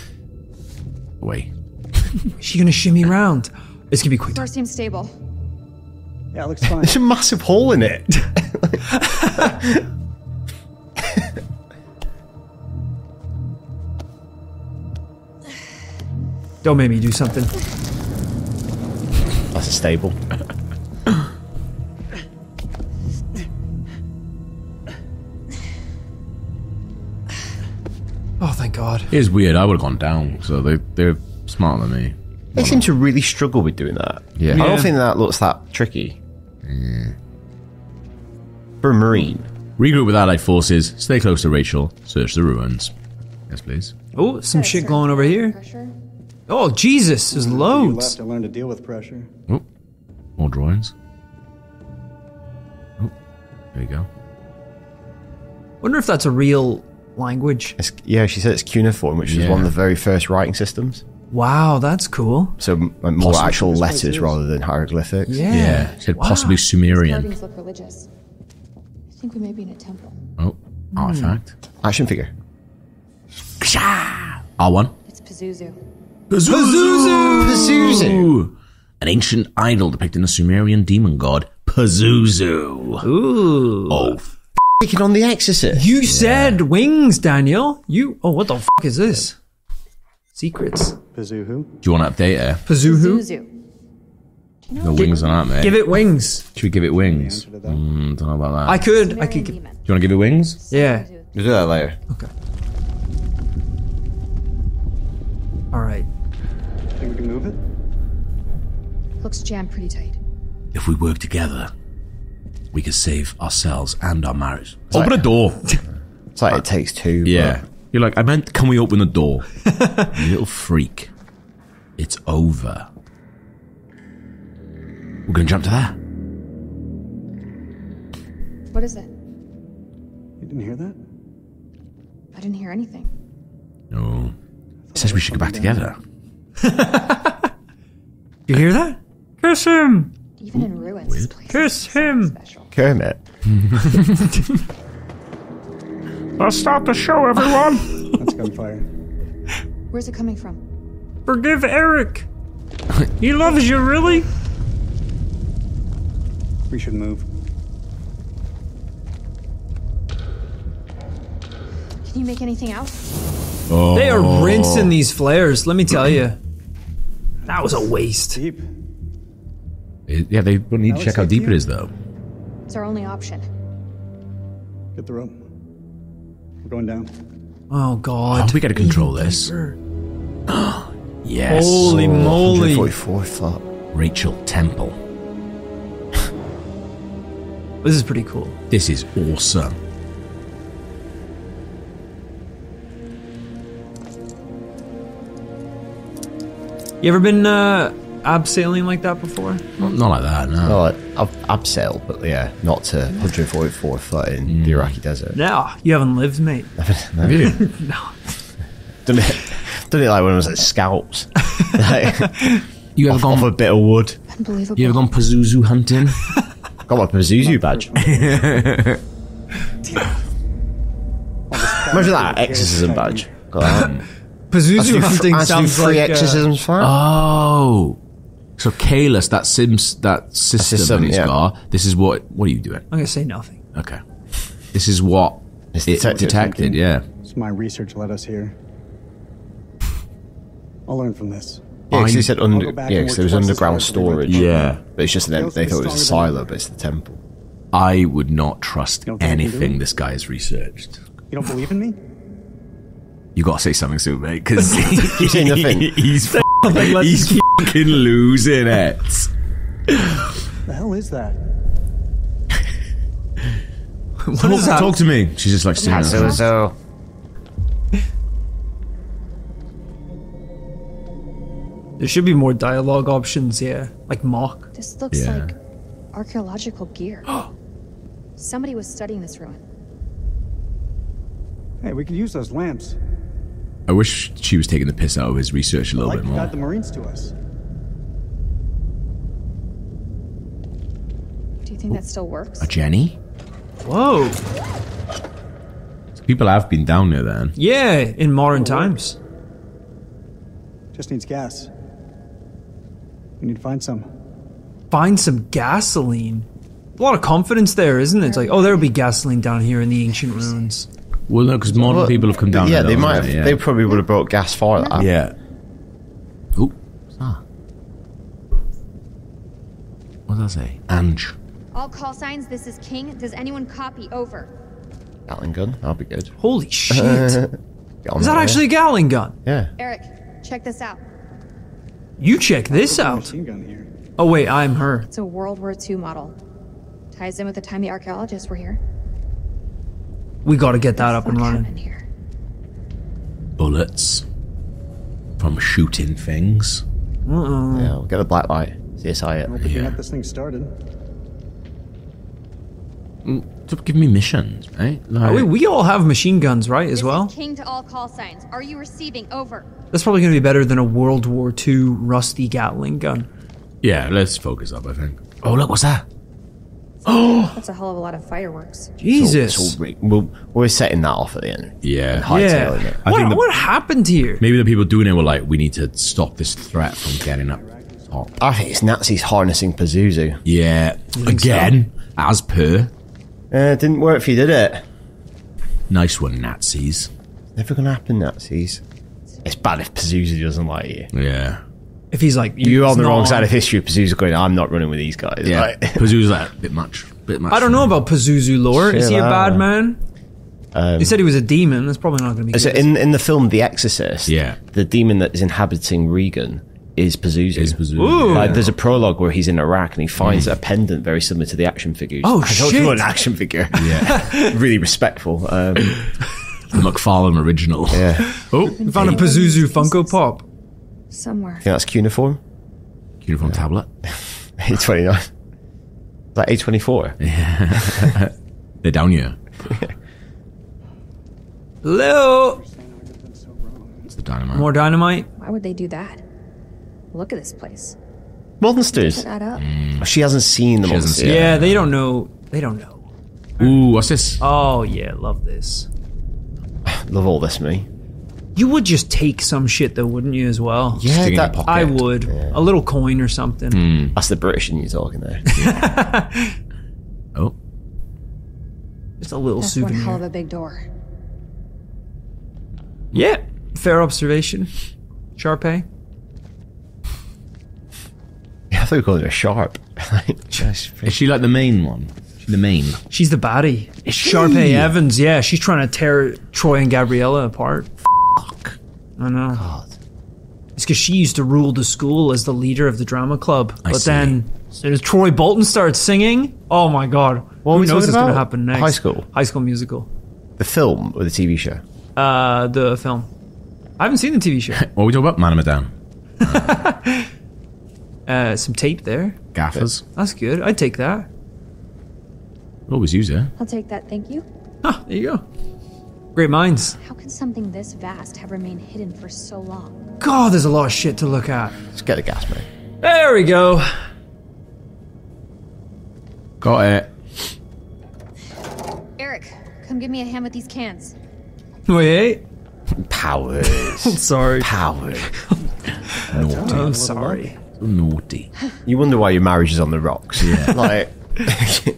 [SPEAKER 2] Wait,
[SPEAKER 1] Is she gonna shimmy around? It's gonna be quick.
[SPEAKER 6] Door seems stable.
[SPEAKER 4] Yeah, it looks fine.
[SPEAKER 3] There's a massive hole in it.
[SPEAKER 1] Don't make me do something.
[SPEAKER 3] That's a stable.
[SPEAKER 2] It is weird. I would have gone down. So they they're smarter than me.
[SPEAKER 3] They seem to really struggle with doing that.
[SPEAKER 2] Yeah.
[SPEAKER 3] I don't think that looks that tricky. For a marine.
[SPEAKER 2] Regroup with allied forces. Stay close to Rachel. Search the ruins. Yes, please.
[SPEAKER 1] Oh, some shit glowing over here.
[SPEAKER 6] Pressure?
[SPEAKER 1] Oh, Jesus, there's
[SPEAKER 4] You left
[SPEAKER 1] loads.
[SPEAKER 4] to learn to deal with pressure.
[SPEAKER 2] Oh, more drawings. Oh, there you go.
[SPEAKER 1] Wonder if that's a real language.
[SPEAKER 3] It's, yeah, she said it's cuneiform, which was
[SPEAKER 2] Yeah.
[SPEAKER 3] one of the very first writing systems.
[SPEAKER 1] Wow, that's cool.
[SPEAKER 3] So like, more
[SPEAKER 2] Possibly.
[SPEAKER 3] actual letters rather than hieroglyphics.
[SPEAKER 1] Yeah.
[SPEAKER 2] Yeah, said possibly Sumerian.
[SPEAKER 6] carvings look religious. I think we may be in a temple.
[SPEAKER 2] Oh, artifact. Hmm.
[SPEAKER 3] Action figure.
[SPEAKER 2] R1.
[SPEAKER 6] It's Pazuzu.
[SPEAKER 2] Pazuzu! An ancient idol depicting the Sumerian demon god Pazuzu.
[SPEAKER 1] Ooh.
[SPEAKER 2] Oh,
[SPEAKER 3] Taking on the Exorcist.
[SPEAKER 1] You said wings, Daniel. You. Oh, what the f is this? Secrets.
[SPEAKER 4] Pizoo who?
[SPEAKER 2] do you want to update her?
[SPEAKER 1] Pazuhu.
[SPEAKER 6] Pazuzu.
[SPEAKER 2] No wings on that, mate.
[SPEAKER 1] Give it wings.
[SPEAKER 2] Should we give it wings?
[SPEAKER 4] To that.
[SPEAKER 2] Mm, don't know about that.
[SPEAKER 1] I could. I could. Give,
[SPEAKER 2] do you want to give it wings?
[SPEAKER 1] yeah.
[SPEAKER 3] We'll do that later. Okay.
[SPEAKER 1] All right.
[SPEAKER 4] Think we can move it?
[SPEAKER 6] Looks jammed pretty tight.
[SPEAKER 2] If we work together, we could save ourselves and our marriage. Open a door.
[SPEAKER 3] It's like it takes two.
[SPEAKER 2] Yeah. You're like, I meant, can we open the door? you little freak. It's over. We're going to jump to that.
[SPEAKER 6] What is it?
[SPEAKER 4] You didn't hear that?
[SPEAKER 6] I didn't hear anything.
[SPEAKER 2] No. It says we should go back together.
[SPEAKER 1] You hear that? Kiss him.
[SPEAKER 6] Even in ruins,
[SPEAKER 1] Kiss
[SPEAKER 6] is something
[SPEAKER 1] him.
[SPEAKER 6] Special.
[SPEAKER 3] Kermit.
[SPEAKER 1] Let's start the show, everyone.
[SPEAKER 4] That's gunfire.
[SPEAKER 6] Where's it coming from?
[SPEAKER 1] Forgive Eric. He loves you, really.
[SPEAKER 4] We should move.
[SPEAKER 6] Can you make anything out?
[SPEAKER 1] They are oh. rinsing these flares. Let me tell you. That was a waste.
[SPEAKER 4] Deep.
[SPEAKER 2] It- yeah, they would need to check how deep
[SPEAKER 4] you?
[SPEAKER 2] it is, though.
[SPEAKER 6] It's our only option.
[SPEAKER 4] Get the rope. We're going down.
[SPEAKER 1] Oh
[SPEAKER 2] Oh,
[SPEAKER 1] God.
[SPEAKER 2] we got to control this. yes.
[SPEAKER 1] Holy moly.
[SPEAKER 3] 144 foot.
[SPEAKER 2] Rachel Temple.
[SPEAKER 1] This is pretty cool.
[SPEAKER 2] This is awesome.
[SPEAKER 1] You ever been uh, abseiling like that before?
[SPEAKER 2] Not, not like that, no.
[SPEAKER 3] Oh, I've abseiled, but yeah, not to 144 foot in the Iraqi desert.
[SPEAKER 1] No, you haven't lived, mate.
[SPEAKER 2] Have you?
[SPEAKER 1] No.
[SPEAKER 3] Done it, done it like when I was at Scouts. like,
[SPEAKER 2] You ever
[SPEAKER 3] off,
[SPEAKER 2] gone?
[SPEAKER 3] off a bit of wood.
[SPEAKER 6] Unbelievable.
[SPEAKER 2] you ever gone Pazuzu hunting?
[SPEAKER 3] Got my Pazuzu badge. Imagine that exorcism badge. Got that.
[SPEAKER 1] Pazuzu hunting sounds
[SPEAKER 3] free
[SPEAKER 1] like uh,
[SPEAKER 3] exorcisms for it.
[SPEAKER 2] oh, so Kalis, that Sims, that system,
[SPEAKER 3] system,
[SPEAKER 2] that he's
[SPEAKER 3] yeah.
[SPEAKER 2] got. This is what. What are you doing?
[SPEAKER 1] I'm gonna say nothing.
[SPEAKER 2] Okay, this is what
[SPEAKER 3] It's
[SPEAKER 2] it
[SPEAKER 3] detected.
[SPEAKER 2] detected. Yeah,
[SPEAKER 4] So my research led us here. I'll learn from this.
[SPEAKER 3] Yeah, 'cause he said under, yeah,
[SPEAKER 4] and
[SPEAKER 3] 'cause there was
[SPEAKER 4] work twice as
[SPEAKER 3] underground
[SPEAKER 4] hard for the right
[SPEAKER 3] storage.
[SPEAKER 2] Yeah.
[SPEAKER 3] but it's just that they thought it was a silo, but it's the temple.
[SPEAKER 2] I would not trust
[SPEAKER 4] You don't think I can do
[SPEAKER 2] anything this guy has researched.
[SPEAKER 4] You don't believe in me?
[SPEAKER 2] You gotta say something soon, mate, because
[SPEAKER 3] Keep saying nothing.
[SPEAKER 2] he's he's fucking losing it.
[SPEAKER 4] The hell is that?
[SPEAKER 1] What is that?
[SPEAKER 2] Talk to me. She's just like staring. at
[SPEAKER 3] So,
[SPEAKER 2] him.
[SPEAKER 3] so
[SPEAKER 1] There should be more dialogue options, here, Like mock.
[SPEAKER 6] This looks
[SPEAKER 2] Yeah.
[SPEAKER 6] like archaeological gear. Somebody was studying this ruin.
[SPEAKER 4] Hey, we could use those lamps.
[SPEAKER 2] I wish she was taking the piss out of his research a little
[SPEAKER 4] like
[SPEAKER 2] bit more.
[SPEAKER 4] got the Marines to us.
[SPEAKER 6] Do you think that still works?
[SPEAKER 2] A Jenny?
[SPEAKER 1] Whoa.
[SPEAKER 2] People have been down there then.
[SPEAKER 1] Yeah, in modern times.
[SPEAKER 4] Just needs gas. We need to find some.
[SPEAKER 1] Find some gasoline. A lot of confidence there, isn't it? It's like, oh, there'll be gasoline down here in the ancient ruins.
[SPEAKER 2] Well, no, because modern
[SPEAKER 3] Well,
[SPEAKER 2] people have come down. Here.
[SPEAKER 3] Yeah,
[SPEAKER 2] there
[SPEAKER 3] they might.
[SPEAKER 2] haven't
[SPEAKER 3] Have,
[SPEAKER 2] they?
[SPEAKER 3] They probably would have brought gas for that.
[SPEAKER 2] Yeah. Oh, what's that? Ah. What does that say? Ange.
[SPEAKER 6] All call signs, this is King. Does anyone copy? Over.
[SPEAKER 3] Gatling gun. That'll be good.
[SPEAKER 1] Holy shit.
[SPEAKER 3] Get
[SPEAKER 1] Is that
[SPEAKER 3] way.
[SPEAKER 1] Uh, actually a Gatling gun?
[SPEAKER 3] Yeah.
[SPEAKER 6] Eric, check this out.
[SPEAKER 1] You check this
[SPEAKER 4] There's a
[SPEAKER 1] out.
[SPEAKER 4] Machine gun here.
[SPEAKER 1] Oh, wait, I'm her.
[SPEAKER 6] It's a World War II model. Ties in with the time the archaeologists were here.
[SPEAKER 1] We gotta get that up
[SPEAKER 6] What
[SPEAKER 1] and
[SPEAKER 6] happened
[SPEAKER 1] running.
[SPEAKER 6] here?
[SPEAKER 2] Bullets from shooting things.
[SPEAKER 1] Uh-oh.
[SPEAKER 3] Yeah. We'll get the black light. CSI it.
[SPEAKER 4] we can
[SPEAKER 2] Yeah.
[SPEAKER 4] get this thing started.
[SPEAKER 2] To give me missions, right? Like,
[SPEAKER 1] Oh, wait, we all have machine guns, right, as
[SPEAKER 6] This
[SPEAKER 1] well?
[SPEAKER 6] is King to all call signs. Are you receiving? Over.
[SPEAKER 1] That's probably gonna be better than a World War II rusty Gatling gun.
[SPEAKER 2] yeah, let's focus up. I think. Oh, look, what's that?
[SPEAKER 6] Oh, that's a hell of a lot of fireworks.
[SPEAKER 1] Jesus.
[SPEAKER 3] It's all re- we'll, we're setting that off at the end.
[SPEAKER 2] Yeah.
[SPEAKER 1] Yeah.
[SPEAKER 3] it.
[SPEAKER 2] I
[SPEAKER 1] What,
[SPEAKER 2] think the-
[SPEAKER 1] what happened here?
[SPEAKER 2] Maybe the people doing it were like, we need to stop this threat from getting up top.
[SPEAKER 3] I think it's Nazis harnessing Pazuzu.
[SPEAKER 2] Yeah, again, as per.
[SPEAKER 3] Uh, didn't work for you did it.
[SPEAKER 2] Nice one, Nazis.
[SPEAKER 3] Never gonna happen, Nazis. It's bad if Pazuzu doesn't like you.
[SPEAKER 2] Yeah.
[SPEAKER 1] If he's like,
[SPEAKER 3] You're on the wrong
[SPEAKER 1] not-
[SPEAKER 3] side of history. Pazuzu going, I'm not running with these guys.
[SPEAKER 2] Yeah.
[SPEAKER 3] Like,
[SPEAKER 2] Pazuzu's like, a bit much. Bit much.
[SPEAKER 1] I don't know about Pazuzu lore. Is he a bad
[SPEAKER 3] out.
[SPEAKER 1] man?
[SPEAKER 3] um,
[SPEAKER 1] He said he was a demon. That's probably not going to be
[SPEAKER 3] so
[SPEAKER 1] good.
[SPEAKER 3] in in the film The Exorcist,
[SPEAKER 2] Yeah.
[SPEAKER 3] the demon that is inhabiting Regan is Pazuzu.
[SPEAKER 2] Is Pazuzu.
[SPEAKER 1] Ooh.
[SPEAKER 3] Like, there's a prologue where he's in Iraq and he finds a pendant very similar to the action figures.
[SPEAKER 1] Oh,
[SPEAKER 3] I told you
[SPEAKER 1] shit.
[SPEAKER 3] what an action figure.
[SPEAKER 2] Yeah.
[SPEAKER 3] really respectful. Um,
[SPEAKER 2] the McFarlane original.
[SPEAKER 3] yeah.
[SPEAKER 2] Oh,
[SPEAKER 1] We found a Pazuzu Funko Pop.
[SPEAKER 6] Somewhere.
[SPEAKER 3] I think that's cuneiform.
[SPEAKER 2] uniform tablet.
[SPEAKER 3] A29. Is that A24?
[SPEAKER 2] They're down here.
[SPEAKER 1] Hello.
[SPEAKER 2] It's the dynamite.
[SPEAKER 1] More dynamite.
[SPEAKER 6] Why would they do that? Look at this place.
[SPEAKER 3] Monsters.
[SPEAKER 6] Put that up. Mm.
[SPEAKER 3] She hasn't seen the
[SPEAKER 2] She hasn't
[SPEAKER 3] monsters.
[SPEAKER 2] seen
[SPEAKER 1] Yeah. they don't know. They don't know.
[SPEAKER 2] Ooh, what's this?
[SPEAKER 1] Oh yeah, love this.
[SPEAKER 3] Love all this, me.
[SPEAKER 1] You would just take some shit though, wouldn't you as well?
[SPEAKER 3] Yeah,
[SPEAKER 2] Stick it in
[SPEAKER 3] that.
[SPEAKER 1] I would. A little coin or something. Hmm.
[SPEAKER 3] that's the British in you talking there.
[SPEAKER 2] Oh,
[SPEAKER 1] Just a little
[SPEAKER 6] That's one
[SPEAKER 1] souvenir.
[SPEAKER 6] hell of a big door.
[SPEAKER 1] yeah. Fair observation. Sharpay.
[SPEAKER 3] I thought you were calling her sharp.
[SPEAKER 2] Is she like the main one? The main.
[SPEAKER 1] She's the baddie. Sharpay Evans. Yeah, she's trying to tear Troy and Gabriella apart. Fuck. I know.
[SPEAKER 3] God.
[SPEAKER 1] It's because she used to rule the school as the leader of the drama club.
[SPEAKER 2] I
[SPEAKER 1] but
[SPEAKER 2] see.
[SPEAKER 1] then, as soon as Troy Bolton starts singing, oh my god,
[SPEAKER 3] What
[SPEAKER 1] who
[SPEAKER 3] we
[SPEAKER 1] knows what's going to happen next?
[SPEAKER 3] High School?
[SPEAKER 1] High School Musical,
[SPEAKER 3] The film or the TV show?
[SPEAKER 1] uh, the film. I haven't seen the TV show.
[SPEAKER 2] What are we talking about? Man of Medan.
[SPEAKER 1] Uh, some tape there.
[SPEAKER 2] Gaffers.
[SPEAKER 1] That's good. I'd take that.
[SPEAKER 2] Always use it.
[SPEAKER 6] I'll take that, thank you.
[SPEAKER 1] Ah, there you go. Great minds.
[SPEAKER 6] How can something this vast have remained hidden for so long?
[SPEAKER 1] God, there's a lot of shit to look at.
[SPEAKER 3] Let's get the gas, mate.
[SPEAKER 1] There we go.
[SPEAKER 2] Got it.
[SPEAKER 6] Eric, come give me a hand with these cans.
[SPEAKER 1] Wait.
[SPEAKER 3] Powers.
[SPEAKER 1] Sorry.
[SPEAKER 3] Powers.
[SPEAKER 1] I'm sorry.
[SPEAKER 2] So naughty.
[SPEAKER 3] You wonder why your marriage is on the rocks. Yeah. like,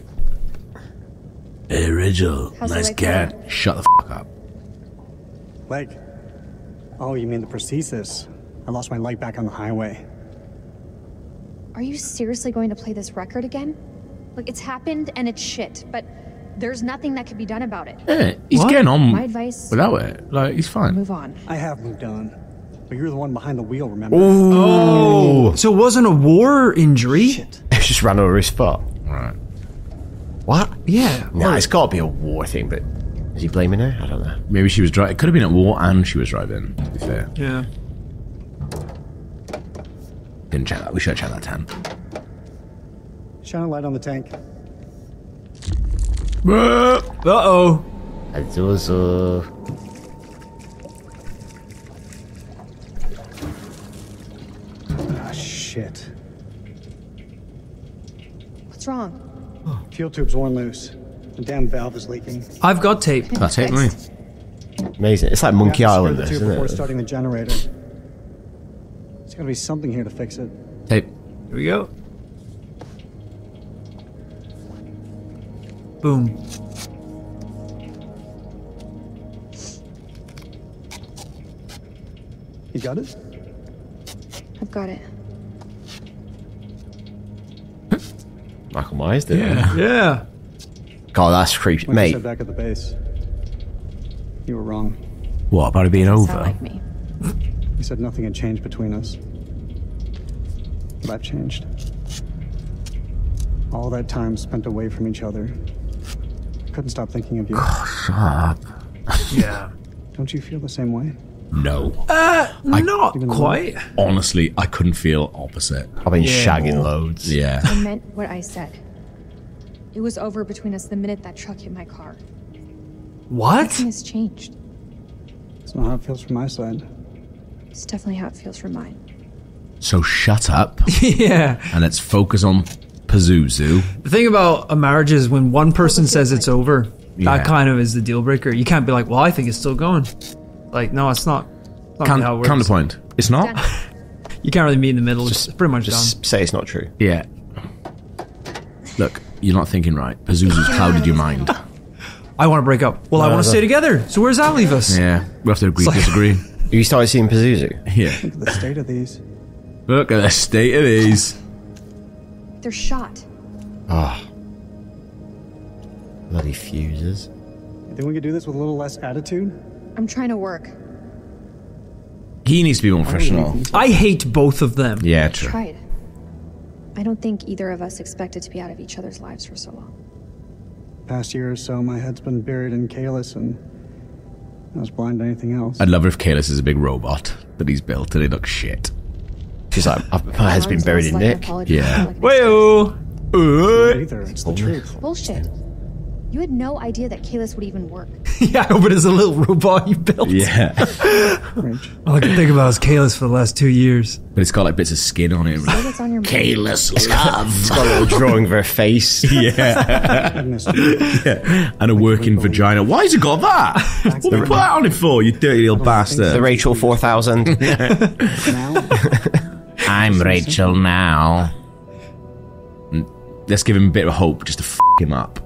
[SPEAKER 2] Hey, Rachel.
[SPEAKER 6] How's the
[SPEAKER 2] nice
[SPEAKER 6] leg
[SPEAKER 2] cat.
[SPEAKER 6] going?
[SPEAKER 2] Shut the f up.
[SPEAKER 8] Leg. Oh, you mean the prosthesis? I lost my leg back on the highway.
[SPEAKER 6] Are you seriously going to play this record again? Look, it's happened and it's shit, but there's nothing that can be done about it.
[SPEAKER 2] Yeah, he's
[SPEAKER 1] What?
[SPEAKER 2] getting on
[SPEAKER 6] My advice
[SPEAKER 2] without it. Like, he's fine.
[SPEAKER 6] move on.
[SPEAKER 8] I have moved on. But you're the one behind the wheel, remember?
[SPEAKER 1] Oh, so it wasn't a war injury?
[SPEAKER 8] Shit.
[SPEAKER 3] it's just ran over his foot.
[SPEAKER 2] Right.
[SPEAKER 3] What?
[SPEAKER 1] Yeah.
[SPEAKER 3] Nah, it's got to be a war thing, but is he blaming her? I don't know.
[SPEAKER 2] Maybe she was driving. It could have been at war and she was driving, to be fair.
[SPEAKER 1] Yeah.
[SPEAKER 2] Didn't check that. We should have checked that 10.
[SPEAKER 8] Shine a light on the tank.
[SPEAKER 1] Uh oh.
[SPEAKER 3] It was, uh,
[SPEAKER 8] Ah, shit.
[SPEAKER 6] What's wrong?
[SPEAKER 8] Fuel tube's worn loose. The damn valve is leaking.
[SPEAKER 1] I've got tape.
[SPEAKER 2] That's it, me.
[SPEAKER 3] amazing. It's like Monkey
[SPEAKER 8] We have to
[SPEAKER 3] Island,
[SPEAKER 8] the
[SPEAKER 3] this,
[SPEAKER 8] tube before
[SPEAKER 3] isn't it?
[SPEAKER 8] starting the generator. There's gotta be something here to fix it.
[SPEAKER 2] Tape.
[SPEAKER 1] Here we go. Boom.
[SPEAKER 8] You got it?
[SPEAKER 6] I've got it.
[SPEAKER 3] Michael Myers did it.
[SPEAKER 1] Yeah.
[SPEAKER 3] God, that's creepy.
[SPEAKER 8] Like I
[SPEAKER 3] Mate,
[SPEAKER 8] said back at the base. You were wrong.
[SPEAKER 2] What, about it being
[SPEAKER 6] Sound
[SPEAKER 2] over?
[SPEAKER 6] like me.
[SPEAKER 8] You said nothing had changed between us. But I've changed. All that time spent away from each other. Couldn't stop thinking of you.
[SPEAKER 2] Shut up.
[SPEAKER 1] Yeah.
[SPEAKER 8] Don't you feel the same way?
[SPEAKER 2] No.
[SPEAKER 1] Uh not
[SPEAKER 8] Even
[SPEAKER 1] quite.
[SPEAKER 2] Honestly, I couldn't feel opposite.
[SPEAKER 3] I've been
[SPEAKER 1] Yeah.
[SPEAKER 3] shagging loads.
[SPEAKER 2] Yeah.
[SPEAKER 6] I meant what I said. It was over between us the minute that truck hit my car.
[SPEAKER 1] What?
[SPEAKER 6] Nothing has changed.
[SPEAKER 8] It's not how it feels from my side.
[SPEAKER 6] It's definitely how it feels from mine.
[SPEAKER 2] So shut up
[SPEAKER 1] yeah.
[SPEAKER 2] and let's focus on Pazuzu.
[SPEAKER 1] The thing about a marriage is when one person says it's over,
[SPEAKER 2] Yeah.
[SPEAKER 1] that kind of is the deal breaker. You can't be like, well, I think it's still going. Like, no, it's not. It's not
[SPEAKER 2] Count,
[SPEAKER 1] really how it works.
[SPEAKER 2] counterpoint. It's not?
[SPEAKER 6] Done.
[SPEAKER 1] You can't really meet in the middle. it's pretty much
[SPEAKER 3] Just say it's not true.
[SPEAKER 2] Yeah. Look, you're not thinking right. Pazuzu's clouded your mind.
[SPEAKER 1] I want to break up. Well, I want to stay together. So where does that leave us?
[SPEAKER 2] Yeah. We have to agree to
[SPEAKER 1] like-
[SPEAKER 2] disagree.
[SPEAKER 3] Have you started seeing Pazuzu?
[SPEAKER 2] Yeah.
[SPEAKER 8] Look at the state of these.
[SPEAKER 2] Look at the state of these.
[SPEAKER 6] They're shot.
[SPEAKER 3] Ah. Bloody fuses.
[SPEAKER 8] You think we could do this with a little less attitude?
[SPEAKER 6] I'm trying to work.
[SPEAKER 2] He needs to be more professional.
[SPEAKER 1] I hate both of them.
[SPEAKER 2] Yeah, true.
[SPEAKER 6] Tried. I don't think either of us expected to be out of each other's lives for so long.
[SPEAKER 8] Past year or so, my head's been buried in Kalis, and I was blind to anything else.
[SPEAKER 2] I'd love it if Kalis is a big robot that he's built and it looks shit.
[SPEAKER 3] She's like, my head's been buried in Nick.
[SPEAKER 2] Yeah.
[SPEAKER 1] Wayo.
[SPEAKER 8] Uh, either. It's the truth.
[SPEAKER 6] Bullshit. You had no idea that Kalis would even work.
[SPEAKER 1] yeah, I hope it is a little robot you built.
[SPEAKER 2] Yeah.
[SPEAKER 1] All I can think about is Kalis for the last two years.
[SPEAKER 2] But it's got like bits of skin on it.
[SPEAKER 6] Say what's on your mind.
[SPEAKER 2] Kalis love.
[SPEAKER 3] It's got a little drawing of her face.
[SPEAKER 2] Yeah.
[SPEAKER 8] I missed you.
[SPEAKER 2] and a working vagina. Why's it got that? what have you put that on it for, you dirty little bastard?
[SPEAKER 3] the
[SPEAKER 2] bastard?
[SPEAKER 3] Rachel 4000.
[SPEAKER 8] now,
[SPEAKER 2] I'm Rachel now. Let's give him a bit of hope just to f him up.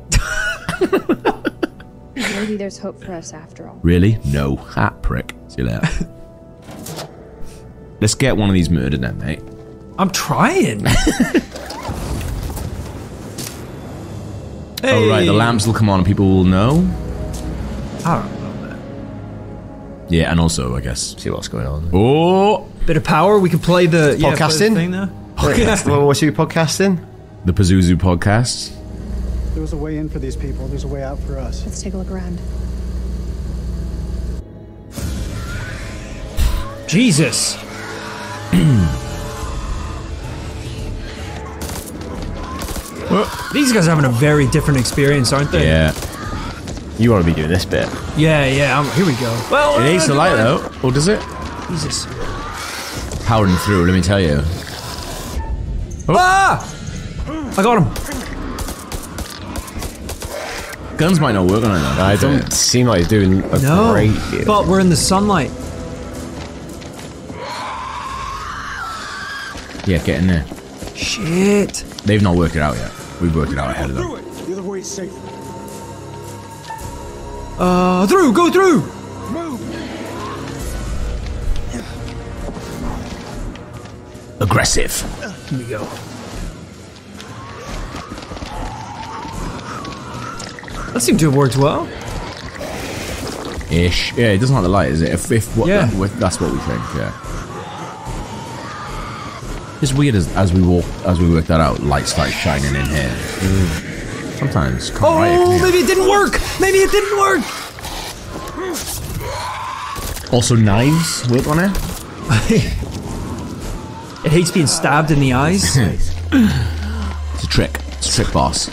[SPEAKER 6] Maybe there's hope for us after all.
[SPEAKER 2] Really? No. Hat prick. See you later. Let's get one of these murdered then, mate.
[SPEAKER 1] I'm trying.
[SPEAKER 2] Oh, right. The lamps will come on and people will know.
[SPEAKER 1] I don't know, man.
[SPEAKER 2] Yeah, and also I guess.
[SPEAKER 3] See what's going on.
[SPEAKER 2] Oh,
[SPEAKER 1] Bit of power. We can play the yeah, play the
[SPEAKER 3] Podcasting?
[SPEAKER 1] thing there.
[SPEAKER 3] well, what's your podcasting?
[SPEAKER 2] the Pazuzu podcast.
[SPEAKER 8] There was a way in for these people. There's a way out for us.
[SPEAKER 6] Let's take a look around.
[SPEAKER 1] Jesus. These guys are having a very different experience, aren't they?
[SPEAKER 2] Yeah,
[SPEAKER 3] You want to be doing this bit?
[SPEAKER 1] Yeah, yeah. Um, here we go. Well,
[SPEAKER 2] it
[SPEAKER 1] uh,
[SPEAKER 2] needs the light though, or does it?
[SPEAKER 1] Jesus.
[SPEAKER 2] Powering through. Let me tell you.
[SPEAKER 1] Ah! I got him.
[SPEAKER 2] Guns might not work on it though.
[SPEAKER 3] I don't seem like he's doing a
[SPEAKER 1] No,
[SPEAKER 3] great deal.
[SPEAKER 1] but we're in the sunlight.
[SPEAKER 2] Yeah, get in there.
[SPEAKER 1] Shit.
[SPEAKER 2] They've not worked it out yet. We've worked it out ahead of them.
[SPEAKER 4] Through it. The other way is safe.
[SPEAKER 1] Uh, through. Go through.
[SPEAKER 4] Move.
[SPEAKER 2] Aggressive.
[SPEAKER 1] Here we go. That seemed to have worked well.
[SPEAKER 2] Ish. Yeah, it doesn't like the light, is it? If, if what,
[SPEAKER 1] Yeah.
[SPEAKER 2] that- that's what we think. Yeah. It's weird as as we walk as we work that out, light starts shining in here. Sometimes.
[SPEAKER 1] Oh,
[SPEAKER 2] right
[SPEAKER 1] maybe it didn't work. Maybe it didn't work.
[SPEAKER 2] Also, knives work on it.
[SPEAKER 1] It hates being stabbed in the eyes.
[SPEAKER 2] It's a trick. It's a trick, boss.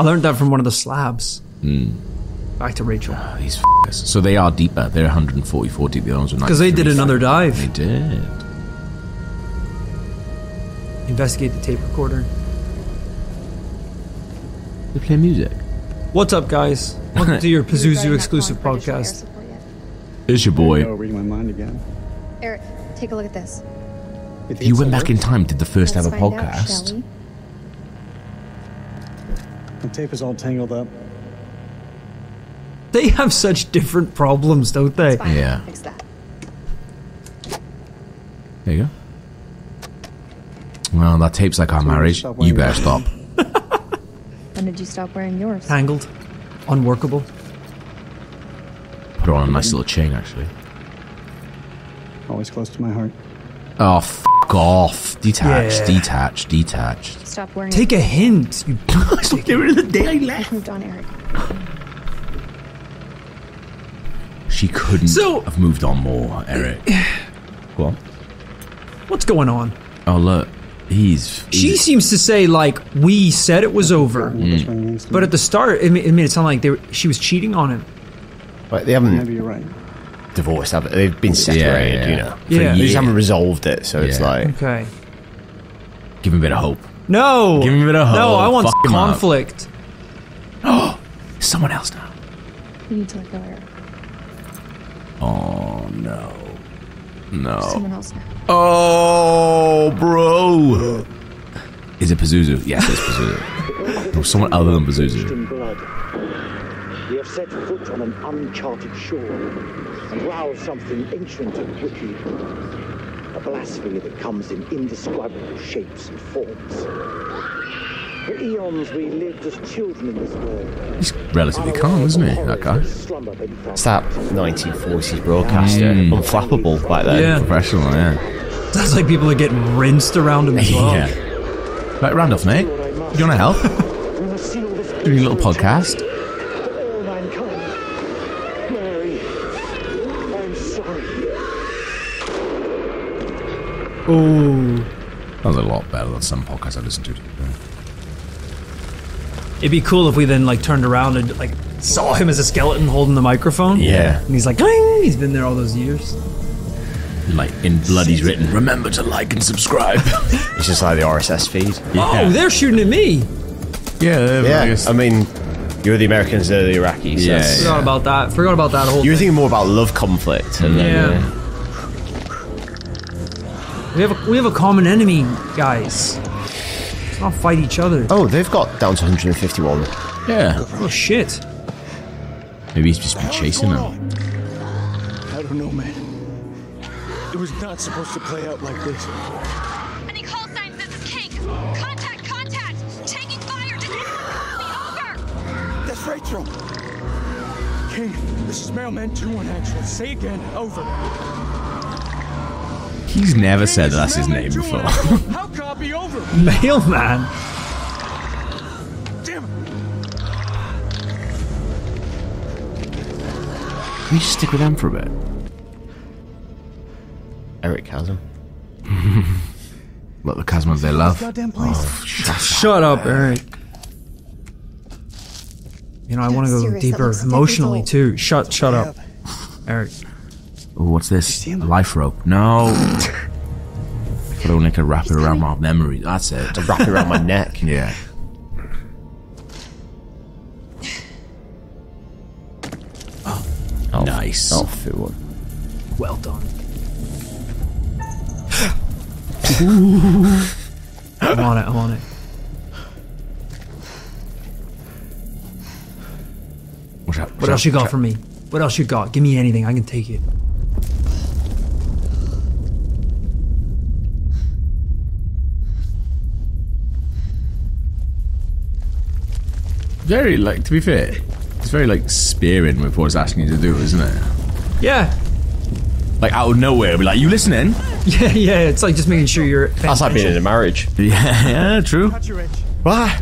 [SPEAKER 1] I learned that from one of the slabs. Hmm. Back to Rachel.
[SPEAKER 2] Ah, these f***ers. So they are deeper. They're 144 deep. The other ones were
[SPEAKER 1] Because they did another dive.
[SPEAKER 2] They did.
[SPEAKER 1] Investigate the tape recorder.
[SPEAKER 2] They play music.
[SPEAKER 1] What's up, guys? Welcome to your
[SPEAKER 6] Regarding
[SPEAKER 1] Pazuzu exclusive
[SPEAKER 6] call for additional air
[SPEAKER 1] podcast.
[SPEAKER 6] support?
[SPEAKER 2] It's your
[SPEAKER 8] Here we
[SPEAKER 2] boy.
[SPEAKER 8] go, reading my mind again.
[SPEAKER 6] Eric, take a look at this.
[SPEAKER 8] If
[SPEAKER 2] You went back
[SPEAKER 8] work,
[SPEAKER 2] in time, did the 1st
[SPEAKER 6] Let's
[SPEAKER 2] ever
[SPEAKER 6] find out,
[SPEAKER 2] podcast.
[SPEAKER 6] shall we?
[SPEAKER 8] The tape is all tangled up.
[SPEAKER 1] They have such different problems, don't they?
[SPEAKER 6] Fine,
[SPEAKER 2] Yeah.
[SPEAKER 6] Fix that.
[SPEAKER 2] There you go. Well, that tape's like our
[SPEAKER 8] So
[SPEAKER 2] marriage.
[SPEAKER 8] stop
[SPEAKER 2] You better stop.
[SPEAKER 6] When did you stop wearing yours?
[SPEAKER 1] Tangled. Unworkable.
[SPEAKER 2] Put her on a nice little chain, actually.
[SPEAKER 8] Always close to my heart.
[SPEAKER 2] Oh, f off. Detached,
[SPEAKER 1] Yeah.
[SPEAKER 2] detached, detached.
[SPEAKER 6] Stop wearing
[SPEAKER 1] Take a hint. You
[SPEAKER 2] Get rid of the day I left.
[SPEAKER 6] I've moved on, Eric.
[SPEAKER 2] She couldn't
[SPEAKER 1] So-
[SPEAKER 2] have moved on more, Eric. Go on.
[SPEAKER 1] What's going on?
[SPEAKER 2] Oh, look. He's.
[SPEAKER 1] She seems to say like we said it was over, mm.
[SPEAKER 8] What this ring means to
[SPEAKER 1] but at the start it, ma- it made it sound like they were, she was cheating on him.
[SPEAKER 3] But they haven't
[SPEAKER 8] Maybe you're right.
[SPEAKER 3] Divorced, have they? They've been separated,
[SPEAKER 2] yeah.
[SPEAKER 3] you know.
[SPEAKER 1] Yeah.
[SPEAKER 3] They just haven't resolved it, so it's like.
[SPEAKER 1] Okay.
[SPEAKER 2] Give him a bit of hope.
[SPEAKER 1] No.
[SPEAKER 2] Give me a bit of hope. No.
[SPEAKER 1] I want
[SPEAKER 2] Fuck him up.
[SPEAKER 1] conflict.
[SPEAKER 2] Someone else now.
[SPEAKER 6] You need to let go, Eric.
[SPEAKER 2] Oh, no. No.
[SPEAKER 6] Someone else now.
[SPEAKER 2] Oh, bro. Is it Pazuzu? Yes, it's Pazuzu. No, someone other than Pazuzu.
[SPEAKER 9] in blood. We have set foot on an uncharted shore and rouse something ancient and wicked. A blasphemy that comes in indescribable shapes and forms. For eons we lived as children in this world.
[SPEAKER 2] He's relatively calm, isn't he, that guy?
[SPEAKER 9] Slumber
[SPEAKER 3] It's that 1940s broadcaster.
[SPEAKER 2] Mm.
[SPEAKER 3] Unflappable back then.
[SPEAKER 1] Yeah.
[SPEAKER 2] Professional, yeah.
[SPEAKER 1] Sounds like people are getting rinsed around him as well.
[SPEAKER 2] Yeah. Right, Randolph, mate. You want to help?
[SPEAKER 9] We must seal this
[SPEAKER 2] Doing a little podcast?
[SPEAKER 9] to all mankind. Mary, I'm sorry.
[SPEAKER 1] Oh.
[SPEAKER 2] That was a lot better than some podcasts I listened to.
[SPEAKER 1] It'd be cool if we then like turned around and like saw him as a skeleton holding the microphone.
[SPEAKER 2] Yeah.
[SPEAKER 1] And he's like, "Gling!" he's been there all those years.
[SPEAKER 2] Like, in blood, he's written, remember to like and subscribe.
[SPEAKER 3] It's just like the RSS feed.
[SPEAKER 2] Yeah.
[SPEAKER 1] Oh, they're shooting at me.
[SPEAKER 2] yeah,
[SPEAKER 3] Yeah,
[SPEAKER 2] I guess.
[SPEAKER 3] I mean, you're the Americans, they're the Iraqis.
[SPEAKER 2] Yeah,
[SPEAKER 3] that's-
[SPEAKER 1] Forgot about that. Forgot about that whole
[SPEAKER 3] You were
[SPEAKER 1] thing.
[SPEAKER 3] thinking more about love conflict. And
[SPEAKER 1] Yeah.
[SPEAKER 3] then, uh,
[SPEAKER 1] We have a, we have a common enemy, guys. Let's not fight each other.
[SPEAKER 3] oh, they've got down to 151.
[SPEAKER 2] yeah.
[SPEAKER 1] Oh shit.
[SPEAKER 2] Maybe he's just been chasing them.
[SPEAKER 4] I don't know, man. It was not supposed to play out like this.
[SPEAKER 6] Any call signs, this is King. Contact, contact. Taking fire. Did anyone call me over?
[SPEAKER 4] That's Rachel.
[SPEAKER 5] King, this is Mailman 2-1 actual. Say again. Over.
[SPEAKER 2] He's never said that's his name before.
[SPEAKER 5] 2-1 actual. How over?
[SPEAKER 1] Mailman.
[SPEAKER 5] Damn it.
[SPEAKER 2] Can you just stick with them for a bit?
[SPEAKER 3] Eric has Chasm.
[SPEAKER 2] Look, the Cosmos they love. Oh, shut up.
[SPEAKER 1] Shut up, Eric. You know, I want to go deeper emotionally too. Shut, shut up, Eric.
[SPEAKER 2] Oh, what's this? A life rope. No. but only could wrap it around my memory. That's it.
[SPEAKER 3] To wrap it around my neck.
[SPEAKER 2] Yeah.
[SPEAKER 3] Oh,
[SPEAKER 2] Nice.
[SPEAKER 3] Oh, fit one.
[SPEAKER 1] Well done. I'm on it. I'm on it.
[SPEAKER 2] Watch out.
[SPEAKER 1] What else you got for me? What else you got? Give me anything. I can take it.
[SPEAKER 2] Very, like, to be fair, it's very, like, spearing with what it's asking you to do, isn't it?
[SPEAKER 1] Yeah.
[SPEAKER 2] Like, out of nowhere, be like, you listening?
[SPEAKER 1] Yeah, yeah. It's like just making sure you're.
[SPEAKER 3] That's like being in a marriage.
[SPEAKER 2] Yeah, yeah, true.
[SPEAKER 5] Got your edge.
[SPEAKER 3] What?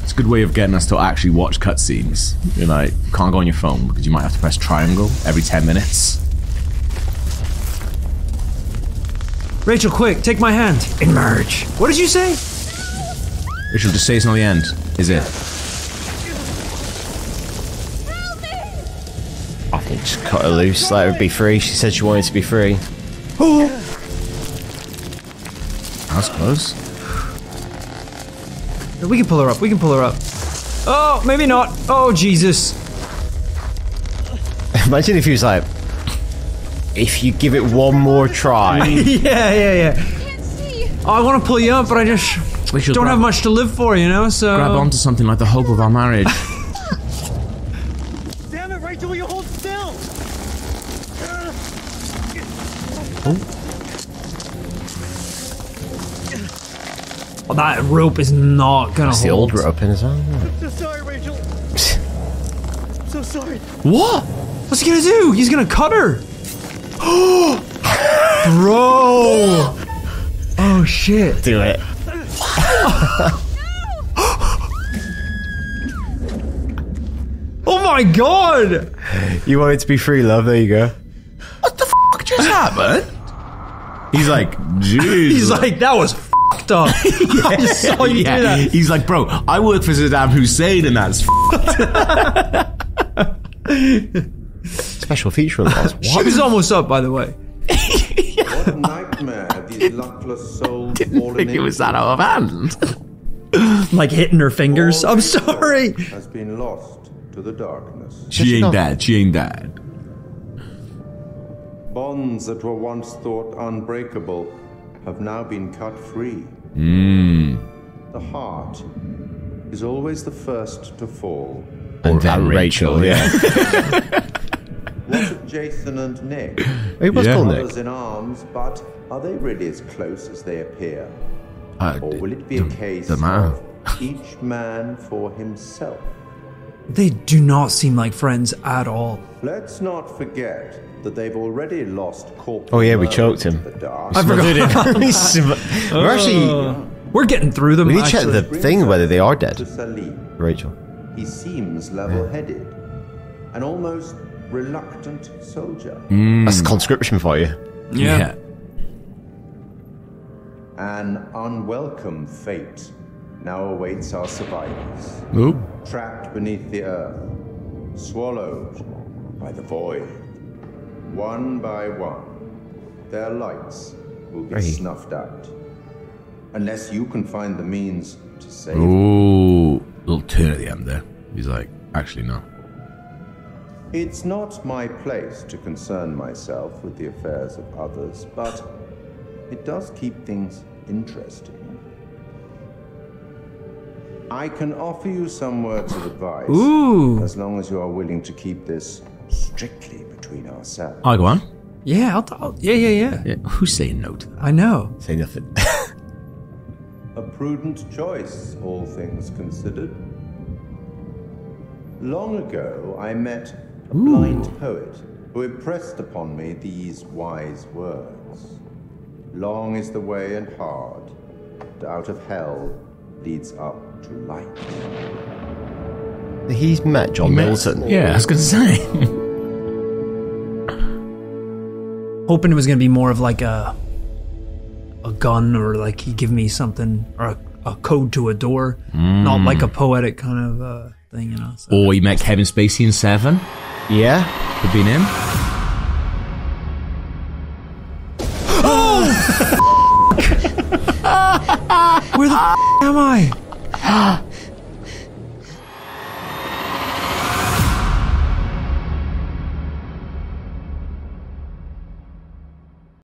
[SPEAKER 2] It's a good way of getting us to actually watch cutscenes. You're like, can't go on your phone because you might have to press triangle every 10 minutes.
[SPEAKER 1] Rachel, quick, take my hand. In Emerge. What did you say?
[SPEAKER 2] Rachel, just say it's not the end, is it?
[SPEAKER 3] Just cut her loose. Let her be free. She said she wanted to be free. Oh!
[SPEAKER 2] That's close.
[SPEAKER 1] We can pull her up. We can pull her up. Oh, maybe not. Oh, Jesus.
[SPEAKER 3] Imagine if he was like, if you give it one more try.
[SPEAKER 1] yeah, yeah, yeah.
[SPEAKER 6] Can't see.
[SPEAKER 1] Oh, I want to pull you up, but I just
[SPEAKER 2] Rachel,
[SPEAKER 1] don't
[SPEAKER 2] grab,
[SPEAKER 1] have much to live for, you know. So
[SPEAKER 2] grab onto something like the hope of our marriage.
[SPEAKER 1] that rope is not gonna
[SPEAKER 3] It's the old rope in as well.
[SPEAKER 5] So sorry, Rachel. so sorry.
[SPEAKER 1] What? What's he gonna do? He's gonna cut her. Bro. Oh shit.
[SPEAKER 3] Do it.
[SPEAKER 1] Oh my god.
[SPEAKER 3] You want it to be free, love. There you go.
[SPEAKER 2] what the fuck just happened? He's like, jeez.
[SPEAKER 1] He's like, that was fucked up. I just saw you
[SPEAKER 2] yeah.
[SPEAKER 1] do that.
[SPEAKER 2] He's like, bro, I work for Saddam Hussein and that's f-
[SPEAKER 3] Special feature of ours.
[SPEAKER 1] She was almost up, by the way.
[SPEAKER 4] What a nightmare these luckless souls
[SPEAKER 2] didn't
[SPEAKER 4] fallen
[SPEAKER 2] think it was that out of hand.
[SPEAKER 1] Like hitting her fingers.
[SPEAKER 4] All
[SPEAKER 1] I'm sorry.
[SPEAKER 4] Has been lost to the darkness.
[SPEAKER 2] She ain't dead. She ain't dead.
[SPEAKER 4] Bonds that were once thought unbreakable have now been cut free.
[SPEAKER 2] Hmm.
[SPEAKER 4] The heart is always the first to fall.
[SPEAKER 3] And then Rachel,
[SPEAKER 2] Rachel,
[SPEAKER 3] yeah.
[SPEAKER 4] Was it Jason and Nick?
[SPEAKER 3] He was
[SPEAKER 2] Yeah.
[SPEAKER 3] called
[SPEAKER 4] Brothers
[SPEAKER 3] Nick.
[SPEAKER 4] in arms, but are they really as close as they appear?
[SPEAKER 2] Uh,
[SPEAKER 4] Or will it be a case
[SPEAKER 2] the man.
[SPEAKER 4] of each man for himself?
[SPEAKER 1] They do not seem like friends at all.
[SPEAKER 4] Let's not forget that they've already lost Corporal
[SPEAKER 3] Oh, yeah, we choked him.
[SPEAKER 1] I forgot.
[SPEAKER 3] We're actually. Oh.
[SPEAKER 1] We're getting through them.
[SPEAKER 3] We need to check the thing whether they are dead. Rachel.
[SPEAKER 4] He seems level-headed, an almost reluctant soldier. Mm.
[SPEAKER 3] That's conscription for you.
[SPEAKER 1] Yeah.
[SPEAKER 4] An unwelcome fate now awaits our survivors.
[SPEAKER 2] Oop.
[SPEAKER 4] trapped beneath the earth, swallowed by the void. One by one, their lights will be snuffed out. Unless you can find the means to save them.
[SPEAKER 2] Ooh. Little turn at the end there. He's like, actually, no.
[SPEAKER 4] It's not my place to concern myself with the affairs of others, but it does keep things interesting. I can offer you some words of advice.
[SPEAKER 1] Ooh.
[SPEAKER 4] As long as you are willing to keep this strictly between ourselves.
[SPEAKER 2] I go on.
[SPEAKER 1] Yeah, I'll, I'll, yeah, yeah, yeah.
[SPEAKER 2] Yeah, who's saying no to that?
[SPEAKER 1] I know.
[SPEAKER 3] Say nothing.
[SPEAKER 4] A prudent choice, all things considered. Long ago, I met a blind poet who impressed upon me these wise words. Long is the way and hard, and out of hell leads up to light.
[SPEAKER 3] He's met John Milton.
[SPEAKER 2] Yeah, I was going to say.
[SPEAKER 1] Hoping it was gonna be more of like a a gun or like he give me something or a, a code to a door, not like a poetic kind of uh, thing, you know. So.
[SPEAKER 2] or you met Kevin Spacey in Seven.
[SPEAKER 3] Yeah?
[SPEAKER 2] Could be him. Oh!
[SPEAKER 1] Where the f- am I?